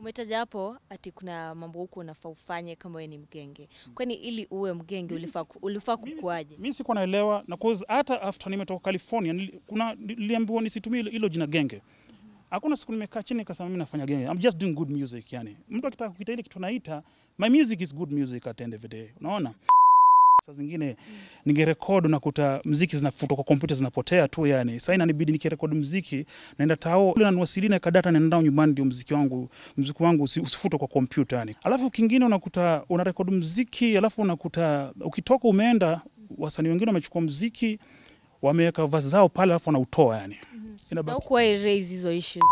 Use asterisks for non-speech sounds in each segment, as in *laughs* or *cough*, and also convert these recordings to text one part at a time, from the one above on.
Umetaja hapo ati kuna mambo huko unafaa ufanye kama wewe ni mgenge. Kwani ili uwe mgenge ulifaa ulifaa kukuaje? Mimi sikuwa naelewa na cause hata after nimetoka California nili, kuna niliambiwa nisitumie hilo- hilo jina genge. Hakuna siku nimekaa chini nikasema mimi nafanya genge. I'm just doing good music yani. Mtu akitaka kuita ile kitu naita, my music is good music at the end of the day. Unaona? Saa zingine ningerekodi nakuta mziki zinafutwa kwa kompyuta zinapotea tu yani. Sasa inanibidi nikirekodi mziki naenda tao ile naniwasilia na kadata naenda nao nyumbani ndio mziki wangu mziki wangu usi- usifutwe kwa kompyuta yani. Alafu kingine unakuta unarekodi mziki alafu unakuta ukitoka umeenda wasanii wengine wamechukua mziki wameweka vazi zao pale alafu wanautoa yani. Na Inabaki- huku raise hizo issues.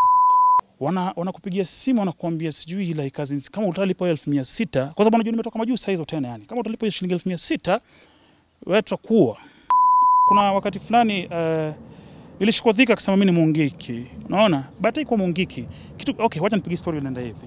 Wana wanakupigia simu wanakuambia sijui like cousins, kama utalipa hiyo elfu mia sita kwa sababu unajua nimetoka majuu saa hizo tena yani, kama utalipa shilingi elfu mia sita wewe tutakuwa. Kuna wakati fulani uh, ilishikwa dhika akisema mimi ni Mungiki, unaona, but haikuwa Mungiki kitu. Okay, wacha nipige story inaenda hivi.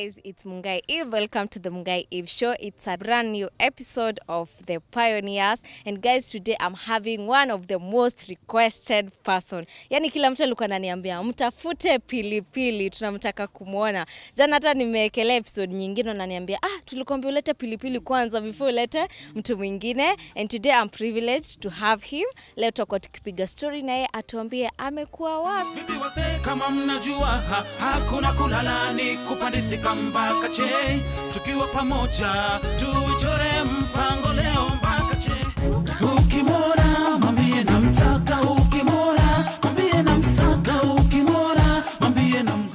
Guys, it's Mungai Eve. Welcome to the Mungai Eve show. It's a brand new episode of The Pioneers. And guys, today I'm having one of the most requested person. Yani kila mtu alikuwa ananiambia mtafute pilipili, tunamtaka kumwona. Jana hata nimewekelea episode nyingine ananiambia ah, tulikuambia ulete pilipili kwanza before ulete mtu mwingine. And today I'm privileged to have him. Leo tutakuwa tukipiga story naye atuambie amekuwa wapi. Kama mnajua ha, hakuna kulala ni kupandisika mpaka che tukiwa pamoja tuichore mpango leo mpaka che. Ukimwona mwambie namtaka ukimwona mwambie namsaka ukimwona mwambie nam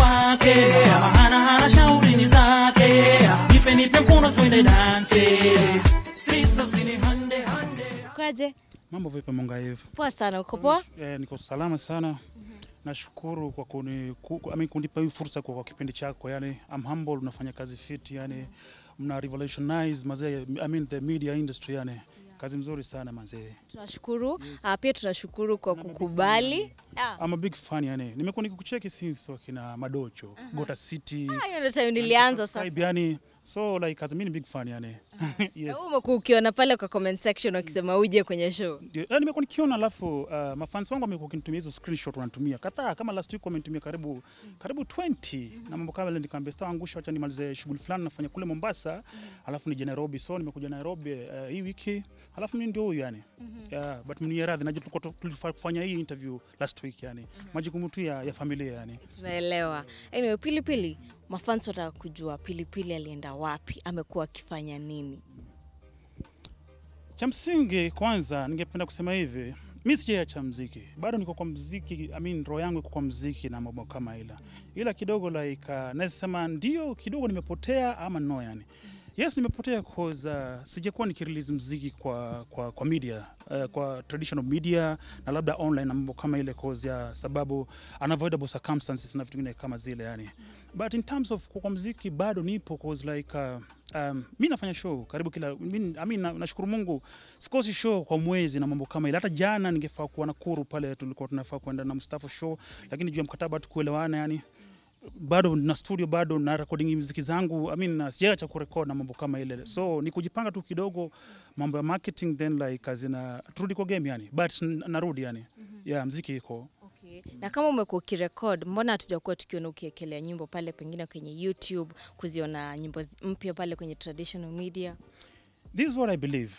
wake hana hana shauri ni zake. Nipe nipe mkono Kwaje? Mambo vipi Mungaivu? Poa sana, uko poa? Eh, niko salama sana. Nashukuru kwa kuni, ku, ku- I kunipa hii fursa kwa, kwa kipindi chako yani, I'm humble, unafanya kazi fit yani, mna revolutionize mazee, I mean the media industry yani, kazi mzuri sana mazee. Tunashukuru Ah, pia tunashukuru kwa kukubali. Ah, I'm a big fan yani, nimekuwa nikikucheki since wakina Madocho, Gota City, ah, hiyo ndio time nilianza sasa. Yani, so like as mimi ni big fan yani. Na *laughs* yes. wewe umekuwa ukiona pale kwa comment section wakisema uje kwenye show. Ndio, na nimekuwa nikiona alafu uh, mafans wangu wamekuwa kinitumia hizo screenshot wanatumia kadhaa kama last week wamenitumia karibu karibu 20 na mambo kama ile nikamwambia sasa angusha acha nimalize shughuli fulani nafanya kule Mombasa alafu nije Nairobi so nimekuja Nairobi uh, hii wiki alafu mimi ndio huyu yani yeah, but mni radhi najua tulikuwa tulifaa kufanya hii interview last week yani majukumu tu ya, ya familia yani Tunaelewa. Anyway, Pilipili, mafans wataka kujua Pilipili alienda wapi, amekuwa akifanya nini? Cha msingi kwanza, ningependa kusema hivi, mi sijaacha mziki, bado niko kwa mziki. I mean, roho yangu iko kwa mziki na mambo kama ila ila kidogo like uh, naweza sema ndio kidogo nimepotea ama no, yani yes nimepotea cause uh, sijakuwa nikirelease mziki kwa, kwa, kwa media uh, kwa traditional media na labda online na mambo kama ile cause ya sababu unavoidable circumstances na vitu vingine kama zile yani but in terms of kwa mziki bado nipo cause like uh, um, mi nafanya show karibu kila mi, I mean, na, nashukuru Mungu sikosi show kwa mwezi na mambo kama ile. Hata jana ningefaa kuwa Nakuru pale, tulikuwa tunafaa kwenda na Mustafa show, lakini juu ya mkataba tukuelewana, yani bado na studio bado na recording muziki zangu I mean, sijaacha kurekod na mambo kama ile, so ni kujipanga tu kidogo mambo ya marketing, then like azina turudi kwa game yani, but narudi yani mm -hmm. yeah, mziki iko Okay. Na kama umekuwa ukirekod, mbona hatujakuwa tukiona ukiekelea nyimbo pale pengine kwenye YouTube, kuziona nyimbo mpya pale kwenye traditional media? This is what I believe.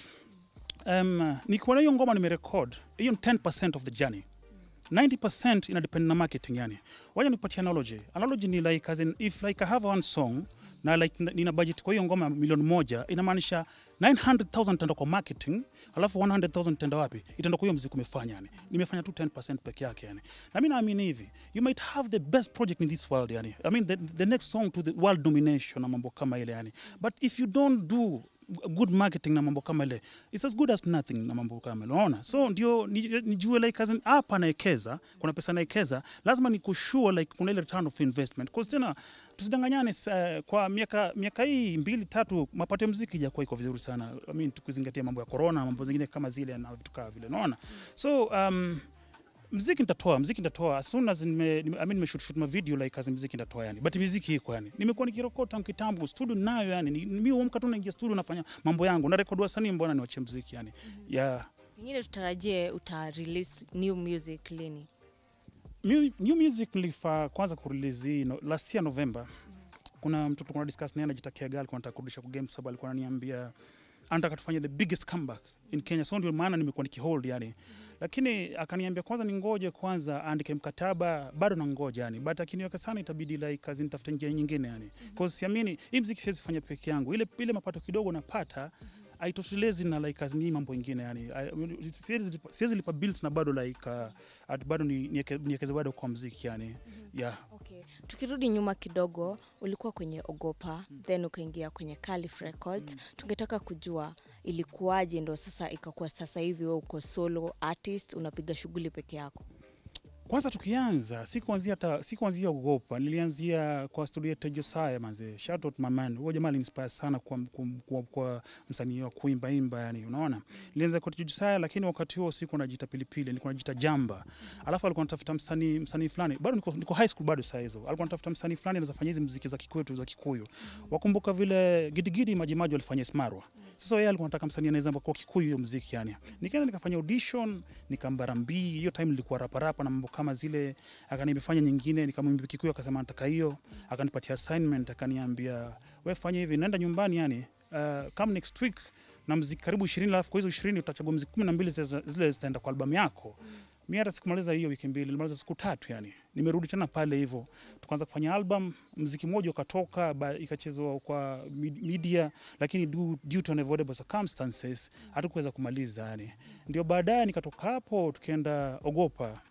Um, nikiona hiyo ngoma nimerecord, hiyo 10% of the journey. 90% ina depend na marketing yani. Wacha nipatie analogy. Analogy ni like as in if like I have one song na like nina budget kwa hiyo ngoma milioni moja inamaanisha 900,000 tenda kwa marketing alafu 100,000 tenda wapi? Itaenda kwa hiyo muziki umefanya yani. Nimefanya tu 10% peke yake yani. Na mimi naamini hivi, you might have the best project in this world yani. I mean the, the next song to the world domination na mambo kama ile yani. But if you don't do good marketing na mambo kama ile. It's as good as nothing na mambo kama ile. Unaona? So ndio ni- nijue like hapa naekeza kuna pesa naekeza lazima nikushua like kuna ile return of investment. Cause tena tusidanganyane uh, kwa miaka miaka hii mbili tatu mapato muziki ijakuwa iko vizuri sana. I mean, tukizingatia mambo ya corona mambo zingine kama zile na vitu kama vile. Unaona? So um, mziki nitatoa mziki nitatoa. As soon as nime, nime, I mean, nime shoot shoot ma video like as mziki nitatoa yani. But mziki iko yani. Nimekuwa nikirokota kitambo studio nayo yani. Mimi huamka tu naingia studio nafanya mambo yangu. Na rekodi wasanii mbona niwache mziki yani. Mm -hmm. yeah. Pengine tutarajie uta release new music lini? New music nilifaa kwanza kurelease no, last year November. Kuna mtoto kuna discuss naye anajitakia gal kwa nataka kurudisha kwa game sababu alikuwa ananiambia anataka tufanye the biggest comeback in Kenya. So ndio maana nimekuwa nikihold yani. Lakini akaniambia kwanza ningoje kwanza andike mkataba bado na ngoja yani. But akiniweka sana itabidi like kazi nitafute njia nyingine yani. mm Cause siamini hii muziki siwezi fanya peke yangu. Ile ile mapato kidogo napata mm -hmm haitoshelezi na like kazi mambo ingine yani siwezi lipa- bills na bado like uh, at bado ni- niwekeze bado kwa mziki yani mm -hmm. yeah okay. tukirudi nyuma kidogo ulikuwa kwenye ogopa mm. -hmm. then ukaingia kwenye Calif Records mm. -hmm. tungetaka kujua ilikuwaje? Ndo sasa ikakuwa sasa hivi we uko solo artist unapiga shughuli peke yako kwanza tukianza si kuanzia si kuanzia ogopa nilianzia kwa studio yetu Josaya manze. Shout out my man. Huyo jamaa alinspire sana kwa, kwa, kwa, kwa msanii wa kuimba imba yani unaona? Nilianza kwa Josaya, lakini wakati huo siku najiita pilipili nilikuwa najiita jamba. Alafu alikuwa anatafuta msanii msanii fulani. Bado niko, niko high school bado saa hizo. Alikuwa anatafuta msanii fulani anaweza fanya hizi muziki za kikwetu za kikuyu. Wakumbuka vile gidigidi majimaji walifanya Smarwa. Sasa yeye alikuwa anataka msanii anaweza kwa kikuyu hiyo muziki yani. Nikaenda nikafanya audition nikambarambi, hiyo time nilikuwa raparapa na mambo kama zile akanifanya nyingine nikamwambia kikuyu akasema nataka hiyo. Akanipatia assignment akaniambia wewe fanya hivi naenda nyumbani yani. Uh, come next week na mziki karibu ishirini alafu kwa hizo ishirini utachagua mziki kumi na mbili zile zile zitaenda kwa albamu yako. Mi hata sikumaliza hiyo wiki mbili nilimaliza siku tatu yani. Nimerudi tena pale hivyo. Tukaanza kufanya album mziki mmoja ukatoka ikachezwa kwa media lakini due, due to unavoidable circumstances hatukuweza kumaliza yani. Ndio baadaye nikatoka hapo tukaenda ogopa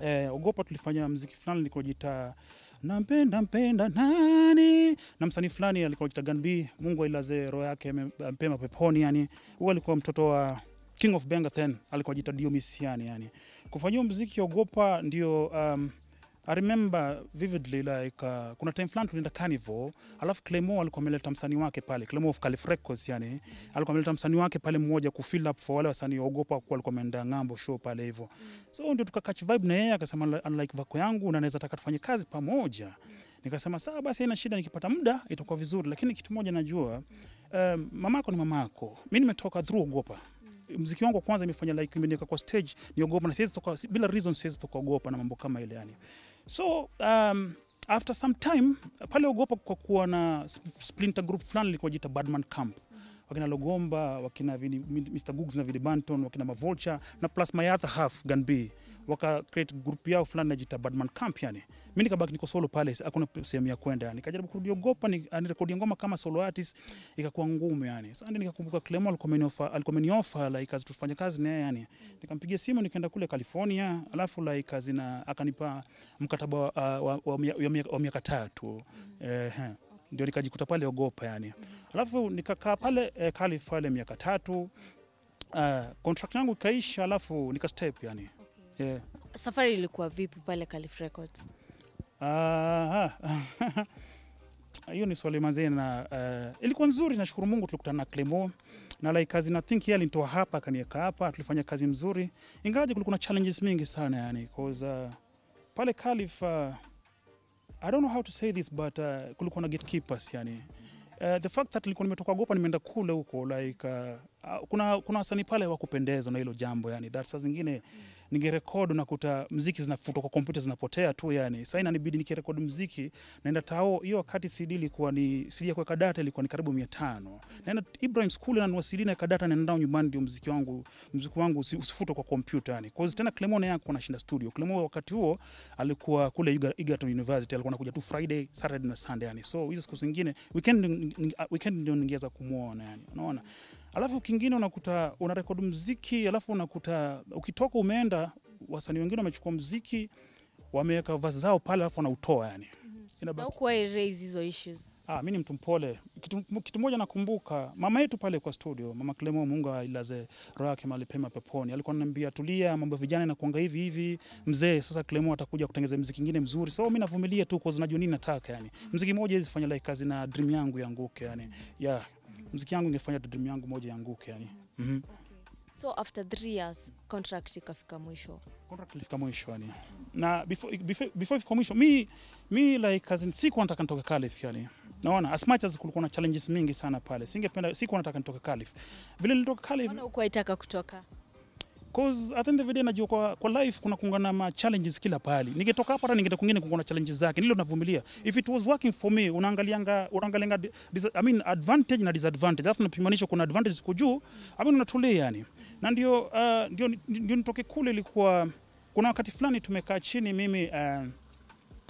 eh, ogopa tulifanya mziki fulani likojita nampenda mpenda nani? Na msanii fulani alikuwa jita Ganbi Mungu ailaze roho yake mpema peponi yani. Huyo alikuwa mtoto wa King of Benga then alikuwa jita Diomisiani yani kufanyia mziki ogopa ndio um, I remember vividly like uh, kuna time fulani tulienda carnival alafu Clemo alikuwa ameleta msanii wake pale Clemo of Calif Records yani alikuwa ameleta msanii wake pale mmoja ku fill up for wale wasanii ogopa kwa alikuwa ameenda ng'ambo show pale hivyo so ndio tukakatch vibe na yeye akasema unlike vako yangu na naweza taka tufanye kazi pamoja. Nikasema sawa basi haina shida nikipata muda itakuwa vizuri. Lakini kitu moja najua um, mamako ni mamako. Mimi nimetoka through ogopa. Mziki wangu wa kwanza imefanya like imeniweka kwa stage niogopa na siwezi toka bila reason siwezi toka ogopa na mambo kama ile yani so um, after some time pale ogopa kwa kuwa na splinter group fulani ilikuwa jita badman camp wakina logomba wakina Vini, mr googs na vidi banton wakina mavolcha na plus my other half gan b. Waka create group yao fulani najita badman camp yani. Mimi nikabaki niko solo pale hakuna sehemu ya kwenda yani kajaribu kurudi ogopa ni anirekodi ngoma kama solo artist ikakuwa ngumu yani. Sasa ndio nikakumbuka Clemo alikuwa ameniofa like as tufanye kazi naye yani. Nikampigia simu nikaenda kule California alafu like as na akanipa mkataba wa, wa, wa, wa, wa, wa miaka tatu. Eh, ndio nikajikuta pale ogopa yani alafu nikakaa pale eh, Kali pale miaka tatu uh, contract yangu ikaisha alafu nika step yani Okay. yeah. safari ilikuwa vipi pale Calif Records Aha. *laughs* hiyo ni swali mazee na uh, ilikuwa nzuri nashukuru mungu tulikutana na clemo na like kazi na think yeye alinitoa hapa akaniweka hapa tulifanya kazi mzuri ingawaje kulikuwa na challenges mingi sana yani cause uh, pale Calif uh, I don't know how to say this but uh, kulikuwa na gatekeepers yani. Uh, the fact that nilikuwa nimetoka gopa nimeenda kule huko like uh, kuna kuna wasanii pale wa kupendeza na hilo jambo yani. That saa zingine mm. ningerekodi nakuta mziki zinafutwa kwa kompyuta zinapotea tu yani. Sasa inanibidi nikirekodi mziki naenda tao hiyo wakati cd ilikuwa ni cd ya kuweka data ilikuwa ni karibu mia tano. Naenda ibrahim school na cd na data naenda nao nyumbani ndio mziki wangu mziki wangu usifutwe kwa kompyuta yani. Cause tena clemo naye alikuwa anashinda studio. Clemo wakati huo alikuwa kule egerton university alikuwa anakuja tu friday saturday na sunday yani. So hizo siku zingine weekend weekend ndio ningeweza kumuona yani. Unaona alafu kingine unakuta una rekodi mziki alafu unakuta ukitoka umeenda wasanii wengine wamechukua mziki wameweka vazi zao pale alafu wanautoa yani issues Ah, mi ni mtu mpole. Kitu, kitu moja nakumbuka mama yetu pale kwa studio, mama Clemo, Mungu ailaze roho yake mahali pema peponi, alikuwa ananiambia tulia, mambo ya vijana inakuanga hivi hivi, mzee sasa Clemo atakuja kutengeneza mziki mwingine mzuri. So mimi navumilia tu kwa najua nini nataka yani. Mziki mmoja hizi fanya like kazi na dream yangu yanguke yani. Yeah. Mziki yangu ingefanya dream yangu moja yanguke yani. mm -hmm. okay. so after three years contract ikafika mwisho contract ilifika mwisho yani. Na before before before ifika mwisho mi mi like as in sikuwa nataka nitoke Calif yani. Naona as much as kulikuwa na challenges mingi sana pale. Singependa sikuwa nataka nitoke Calif. Vile nilitoka Calif mbona hukuwa itaka kutoka cause at the end of the day najua kwa, kwa life kuna kungana ma challenges kila pahali. Ningetoka hapa hata ningeenda kwingine kungana challenges zake. Nilo navumilia. If it was working for me unaangalianga unaangalianga I mean advantage na disadvantage. Alafu napimanisha kuna advantages kwa juu, I mean unatulia yani. Na ndio uh, ndio ndio nitoke kule ilikuwa kuna wakati fulani tumekaa chini mimi uh,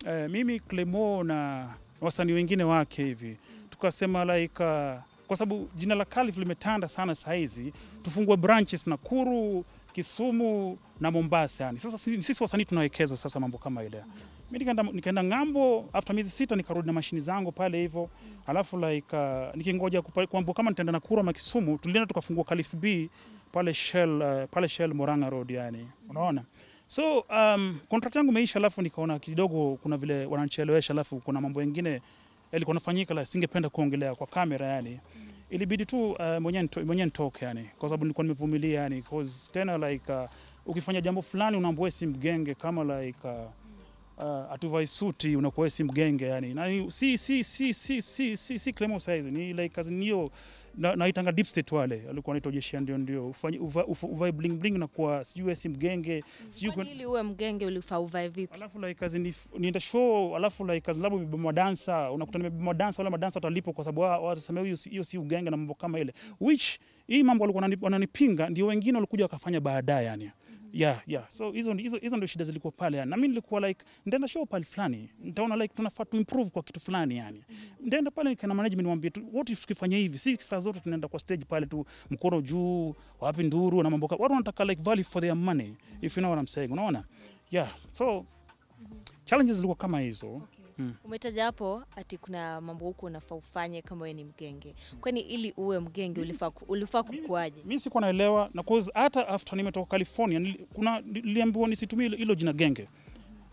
uh, mimi Clemo na wasanii wengine wake hivi tukasema like uh, kwa sababu jina la Calif limetanda sana saizi, tufungue branches Nakuru, Kisumu na Mombasa. Yani sasa sisi, wasanii tunawekeza sasa mambo kama ile. Mimi nikaenda nikaenda ng'ambo, after miezi sita nikarudi na mashini zangu pale hivyo, alafu like uh, nikingoja kuambiwa kama nitaenda Nakuru ama Kisumu, tulienda tukafungua Calif B pale Shell uh, pale Shell Moranga Road yani, unaona so um, contract yangu imeisha, alafu nikaona kidogo kuna vile wananichelewesha, alafu kuna mambo mengine yalikuwa nafanyika la singependa kuongelea kwa kamera yani ilibidi tu uh, mwenyewe nito- mwenyewe nitoke yani. Kwa sababu nilikuwa nimevumilia yani cause tena like uh, ukifanya jambo fulani unaambia si mgenge kama like uh, uh, atuvai suti unakuwa si mgenge yani. Na si si si si si si si, si Clemo size ni like as niyo na, naitanga deep state wale alikuwa anaitwa jeshi ndio ndio. Ufanye uva- uvae bling bling na kuwa sijui si mgenge sijui kwa ili uwe mgenge ulifaa uvae vipi alafu like kazi ni nienda show alafu like kazi labda nimebeba madansa unakuta nimebeba madansa wala madansa watalipo kwa sababu wao watasema hiyo si- hiyo si ugenge na mambo kama ile. Which hii mambo walikuwa wananipinga ndio wengine walikuja wakafanya baadaye yani yeah yeah. So hizo hizo hizo ndio shida zilikuwa pale yani. Na mimi nilikuwa like nitaenda show pale fulani. Nitaona like tunafaa tu improve kwa kitu fulani yani. Nitaenda pale nikaenda management niwaambie tu what if tukifanya hivi? Si saa zote tunaenda kwa stage pale tu mkono juu wapi nduru na mambo watu wanataka like value for their money if you know what I'm saying unaona? Yeah so challenges zilikuwa kama hizo umetaja hapo ati kuna mambo huko unafaa ufanye kama wewe ni mgenge kwani ili uwe mgenge ulifaa ulifaa kukuaje mimi sikuwa naelewa na cause hata after nimetoka California nili, kuna niliambiwa nisitumie hilo- jina genge.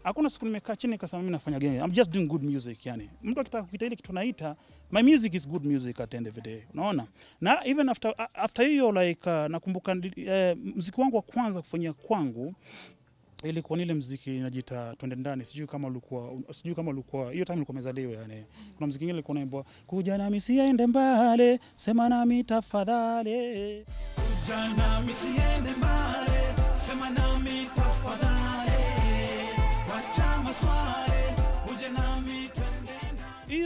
Hakuna siku nimekaa chini nikasema mimi nafanya genge. I'm just doing good music yani. Mtu akitaka kuita ile kitu naita my music is good music at the end of the day. Unaona? Na even after after hiyo like uh, nakumbuka uh, muziki wangu wa kwanza kufanyia kwangu ilikuwa ni ile mziki najita twende ndani, sijui kama ulikuwa sijui kama ulikuwa hiyo time ulikuwa umezaliwa yani. Kuna mziki mwingine ulikuwa naimbwa kuja nami siende mbali, sema nami tafadhali. Jana misiende mbali, sema nami tafadhali, wacha maswali,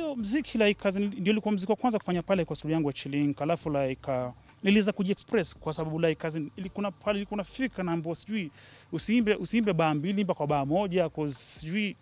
hiyo mziki like kazi ndio ilikuwa mziki wa kwanza kufanya pale kwa studio yangu ya Chilling, alafu like uh, niliweza kujiexpress kwa sababu like kazi ilikuwa pale ilikuwa nafika na ambapo sijui usiimbe usiimbe baa mbili imba kwa baa moja cause sijui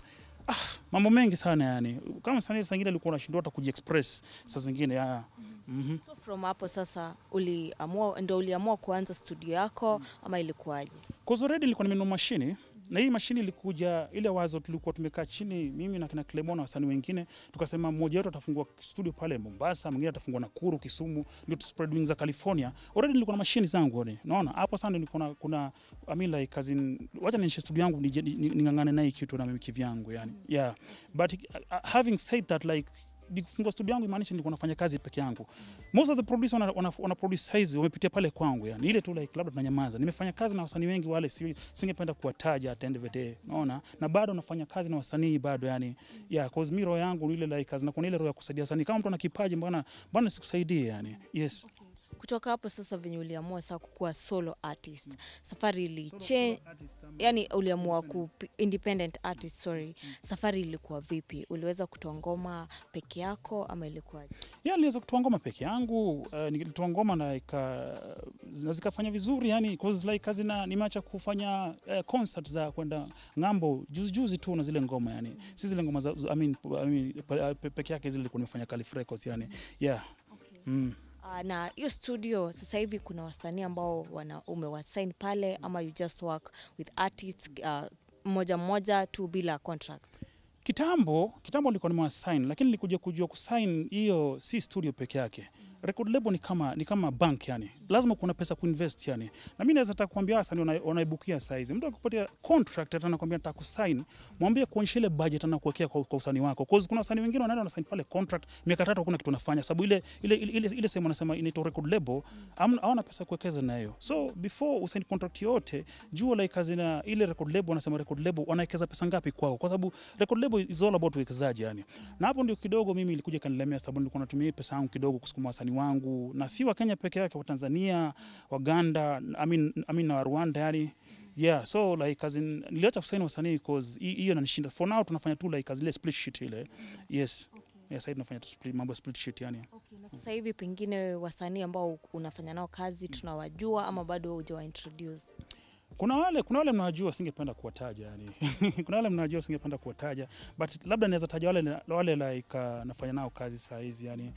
ah, mambo mengi sana yani kama sana saa zingine alikuwa unashindwa hata kujiexpress saa zingine ah. Mm -hmm. so from hapo sasa uliamua ndo uliamua kuanza studio yako mm -hmm. ama ilikuwaje Cause already nilikuwa nimenunua mashini na hii mashini ilikuja ile wazo tulikuwa tumekaa chini mimi na kina Clemona na wasanii wengine tukasema mmoja wetu atafungua studio pale Mombasa, mwingine atafungua Nakuru, Kisumu, ndio tu spread wings za California. Already nilikuwa na mashini zangu ni. Unaona? Hapo sana nilikuwa na kuna I mean like cousin wacha studio yangu ning'ang'ane naye kitu na mimi kivyangu yani. Yeah. But uh, having said that like nikifungua studio yangu imaanisha nilikuwa nafanya kazi peke yangu. Most of the producers wana, wana, wana produce size wamepitia pale kwangu yani. Ile tu like labda tunanyamaza. Nimefanya kazi na wasanii wengi wale si, singependa kuwataja at end of the day. Unaona? Na bado nafanya kazi na wasanii bado yani. Yeah, cause mimi roho yangu ile like kazi na kuna ile roho ya kusaidia wasanii. Kama mtu ana kipaji mbona mbona sikusaidie yani. Yes. Kutoka hapo sasa venye uliamua saa kukuwa solo artist mm. safari iliche yani uliamua ku independent artist sorry mm. safari ilikuwa vipi uliweza kutoa ngoma peke yako ama ilikuwaje Yeah, niliweza kutoa ngoma peke yangu. Uh, nilitoa ngoma na ika na zikafanya vizuri yani cause like kazi na nimeacha kufanya uh, concert za kwenda ng'ambo juzi juzi tu na zile ngoma yani. mm. Si zile ngoma za I mean, I mean pe- pe- peke yake zile nilikuwa nimefanya Calif Records yani. mm. Yeah. okay. Mm. Uh, na hiyo studio sasa hivi kuna wasanii ambao wana umewasign pale ama you just work with artists uh, mmoja mmoja tu bila contract? Kitambo kitambo nilikuwa nimewasign, lakini nilikuja kujua kusign hiyo si studio peke yake record label ni kama ni kama bank yani. Lazima kuna pesa kuinvest yani. Na mimi naweza taka kuambia wana- wanaibukia size. mtu akupatia contract hata anakuambia nataka kusign mwambie kuonyesha ile budget anakuwekea kwa, kwa usanii wako. Cause kuna wasanii wengine wanaenda wanasign pale contract miaka tatu hakuna kitu wanafanya. Sababu ile ile ile, ile, sehemu anasema inaitwa record label mm, hawana pesa kuwekeza nayo so before usign contract yote jua like hazina ile record label wanasema record label wanawekeza pesa ngapi kwako. Kwa sababu record label is all about uwekezaji yani. Na hapo ndio kidogo mimi ilikuja kanilemea sababu nilikuwa natumia pesa yangu kidogo kusukuma wasanii wangu na si wa Kenya peke yake wa Tanzania Waganda I mean, I mean na wa Rwanda yani yeah so like as in niliacha kusaini wasanii cause hi- hiyo inanishinda. For now tunafanya tu like as ile split sheet ile. Yes. Yes sasa tunafanya tu split, mambo split sheet yani. Okay, na sasa hivi pengine wasanii ambao unafanya nao kazi tunawajua ama bado hujawa introduce? kuna wale kuna wale mnawajua singependa kuwataja yani. *laughs* Kuna wale mnawajua singependa kuwataja. But labda naweza taja wale wale like uh, nafanya nao kazi saa hizi yani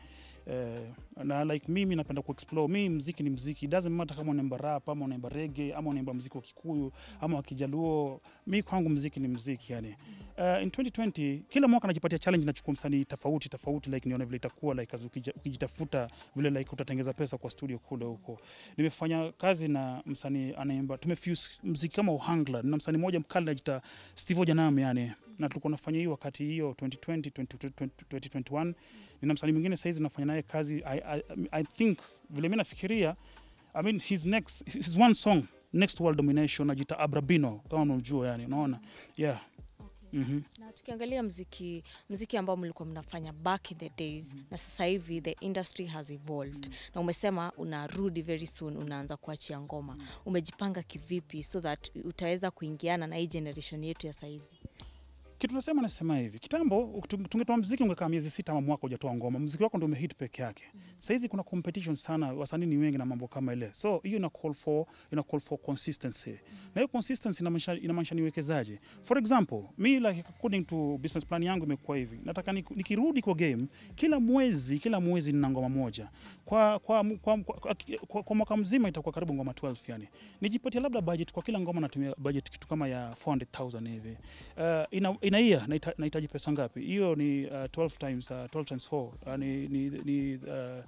eh, na like mimi napenda kuexplore. Mi mziki ni mziki doesn't matter kama unaimba rap ama unaimba rege ama unaimba mziki wa kikuyu ama wa kijaluo. Mi kwangu mziki ni mziki yani. Uh, in 2020 kila mwaka najipatia challenge nachukua msanii tofauti tofauti like nione vile itakuwa like ukijitafuta vile like utatengeza pesa kwa studio kule huko. Nimefanya kazi na msanii anaimba tumefuse mziki kama uhangla na msanii mmoja mkali anajita steve ojanam yani. Na tulikuwa nafanya hiyo wakati hiyo 2020 2020, 2021 nina msanii mwingine sahizi nafanya naye kazi I, I, I think vile mi nafikiria I mean his next his one song next world domination najita abrabino kama unamjua yani unaona yeah Mm -hmm. na tukiangalia mziki mziki ambao mlikuwa mnafanya back in the days mm -hmm. na sasa hivi the industry has evolved mm -hmm. na umesema unarudi very soon unaanza kuachia ngoma mm -hmm. umejipanga kivipi so that utaweza kuingiana na hii generation yetu ya saizi kitu nasema nasema hivi kitambo tungetoa mziki ungekaa miezi sita ama mwaka hujatoa ngoma. Mziki wako ndio umehit peke yake. Sahizi kuna competition sana wasanii ni wengi na mambo kama ile. So hiyo ina call for ina call for consistency. Mm. na hiyo consistency inamaanisha inamaanisha ni uwekezaji for example mi like according to business plan yangu imekuwa hivi. Nataka nikirudi kwa game kila mwezi kila mwezi nina ngoma moja. Kwa kwa, kwa, kwa, kwa, kwa, kwa mwaka mzima itakuwa karibu ngoma 12 yani. Nijipatie labda budget kwa kila ngoma natumia budget kitu kama ya 400000 hivi. Uh, ina, ina year nahitaji pesa ngapi? Hiyo ni uh, 12 times uh, 12 times 4 uh, ni, ni, ni, uh,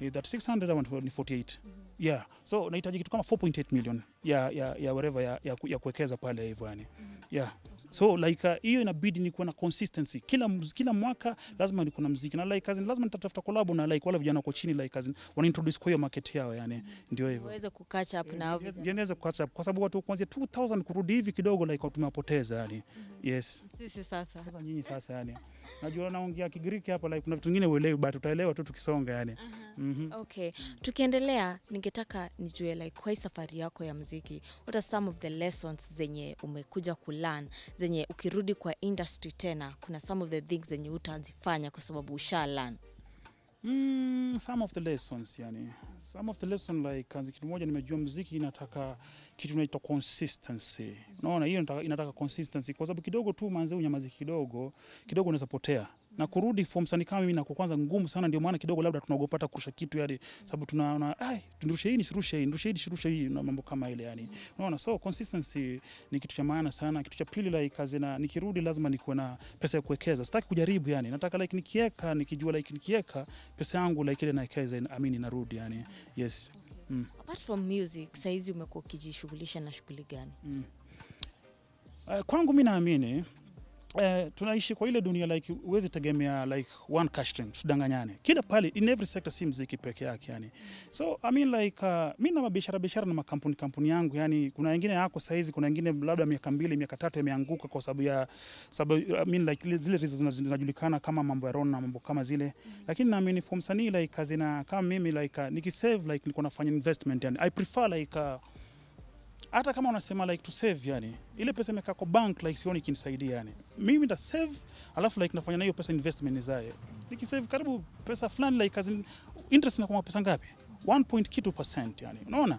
ni that 600 ama ni 48 yeah. So unahitaji kitu kama 4.8 million ya ya ya whatever ya, ya, ya kuwekeza pale hivyo yani. Yeah. So like hiyo uh, inabidi ni kuwa na consistency. Kila kila mwaka lazima niko na mziki. Na like cousin lazima nitatafuta collab na like wale vijana wako chini like cousin wana introduce kwa hiyo market yao yani. Ndio hivyo. Uweze kucatch up na hivyo. Ndio niweze kucatch up. Kwa sababu watu kuanzia 2000 kurudi hivi kidogo like tumewapoteza yani. Yes. Sisi sasa. Sasa nyinyi sasa yani. Najua naongea kigiriki hapa like kuna vitu vingine uelewi but utaelewa tu tukisonga yani. Mhm. okay. Tukiendelea ningetaka nijue like kwa hii safari yako ya mziki what are some of the lessons zenye umekuja kulan zenye ukirudi kwa industry tena kuna some of the things zenye utazifanya kwa sababu usha lan Mm, some of the lessons yani. Some of the lesson like kitu moja nimejua mziki inataka kitu inaitwa consistency. Unaona hiyo inataka, inataka consistency. Kwa sababu kidogo tu manze unyamazi kidogo kidogo unaweza potea na kurudi form sani kama mimi na kwa kwanza ngumu sana ndio maana kidogo labda tunaogopa hata kurusha kitu yani sababu tunaona ai nirushe hii nisirushe hii nirushe hii nisirushe hii na mambo kama ile yani. Unaona so consistency ni kitu cha maana sana kitu cha pili like kazi na nikirudi lazima nikuwe na pesa ya kuwekeza. Sitaki kujaribu yani nataka like nikiweka, nikijua like nikiweka pesa yangu like ile naekeza amini narudi yani. Yes. Mm. apart from music saizi umekuwa ukijishughulisha na shughuli gani? Mm. Uh, kwangu mimi naamini Uh, tunaishi kwa ile dunia like huwezi tegemea like one cash stream tusidanganyane kila pale in every sector si mziki peke yake yani. So i mean like uh, mi na mabiashara biashara na makampuni kampuni yangu yani kuna wengine yako saizi kuna wengine labda miaka mbili miaka tatu yameanguka kwa sababu ya sababu I mean like ile- zile reasons zinajulikana kama mambo ya ron na mambo kama zile. Mm. lakini naamini for msanii like kazina kama mimi like uh, nikisave like niko nafanya investment yani. I prefer like uh, hata kama unasema like to save yani ile pesa imekaa kwa bank like sioni kinisaidia yani. Mimi nita save alafu like nafanya na hiyo pesa investment nizae. Nikisave karibu pesa fulani like as in, interest inakuwa pesa ngapi 1 point kitu percent yani unaona?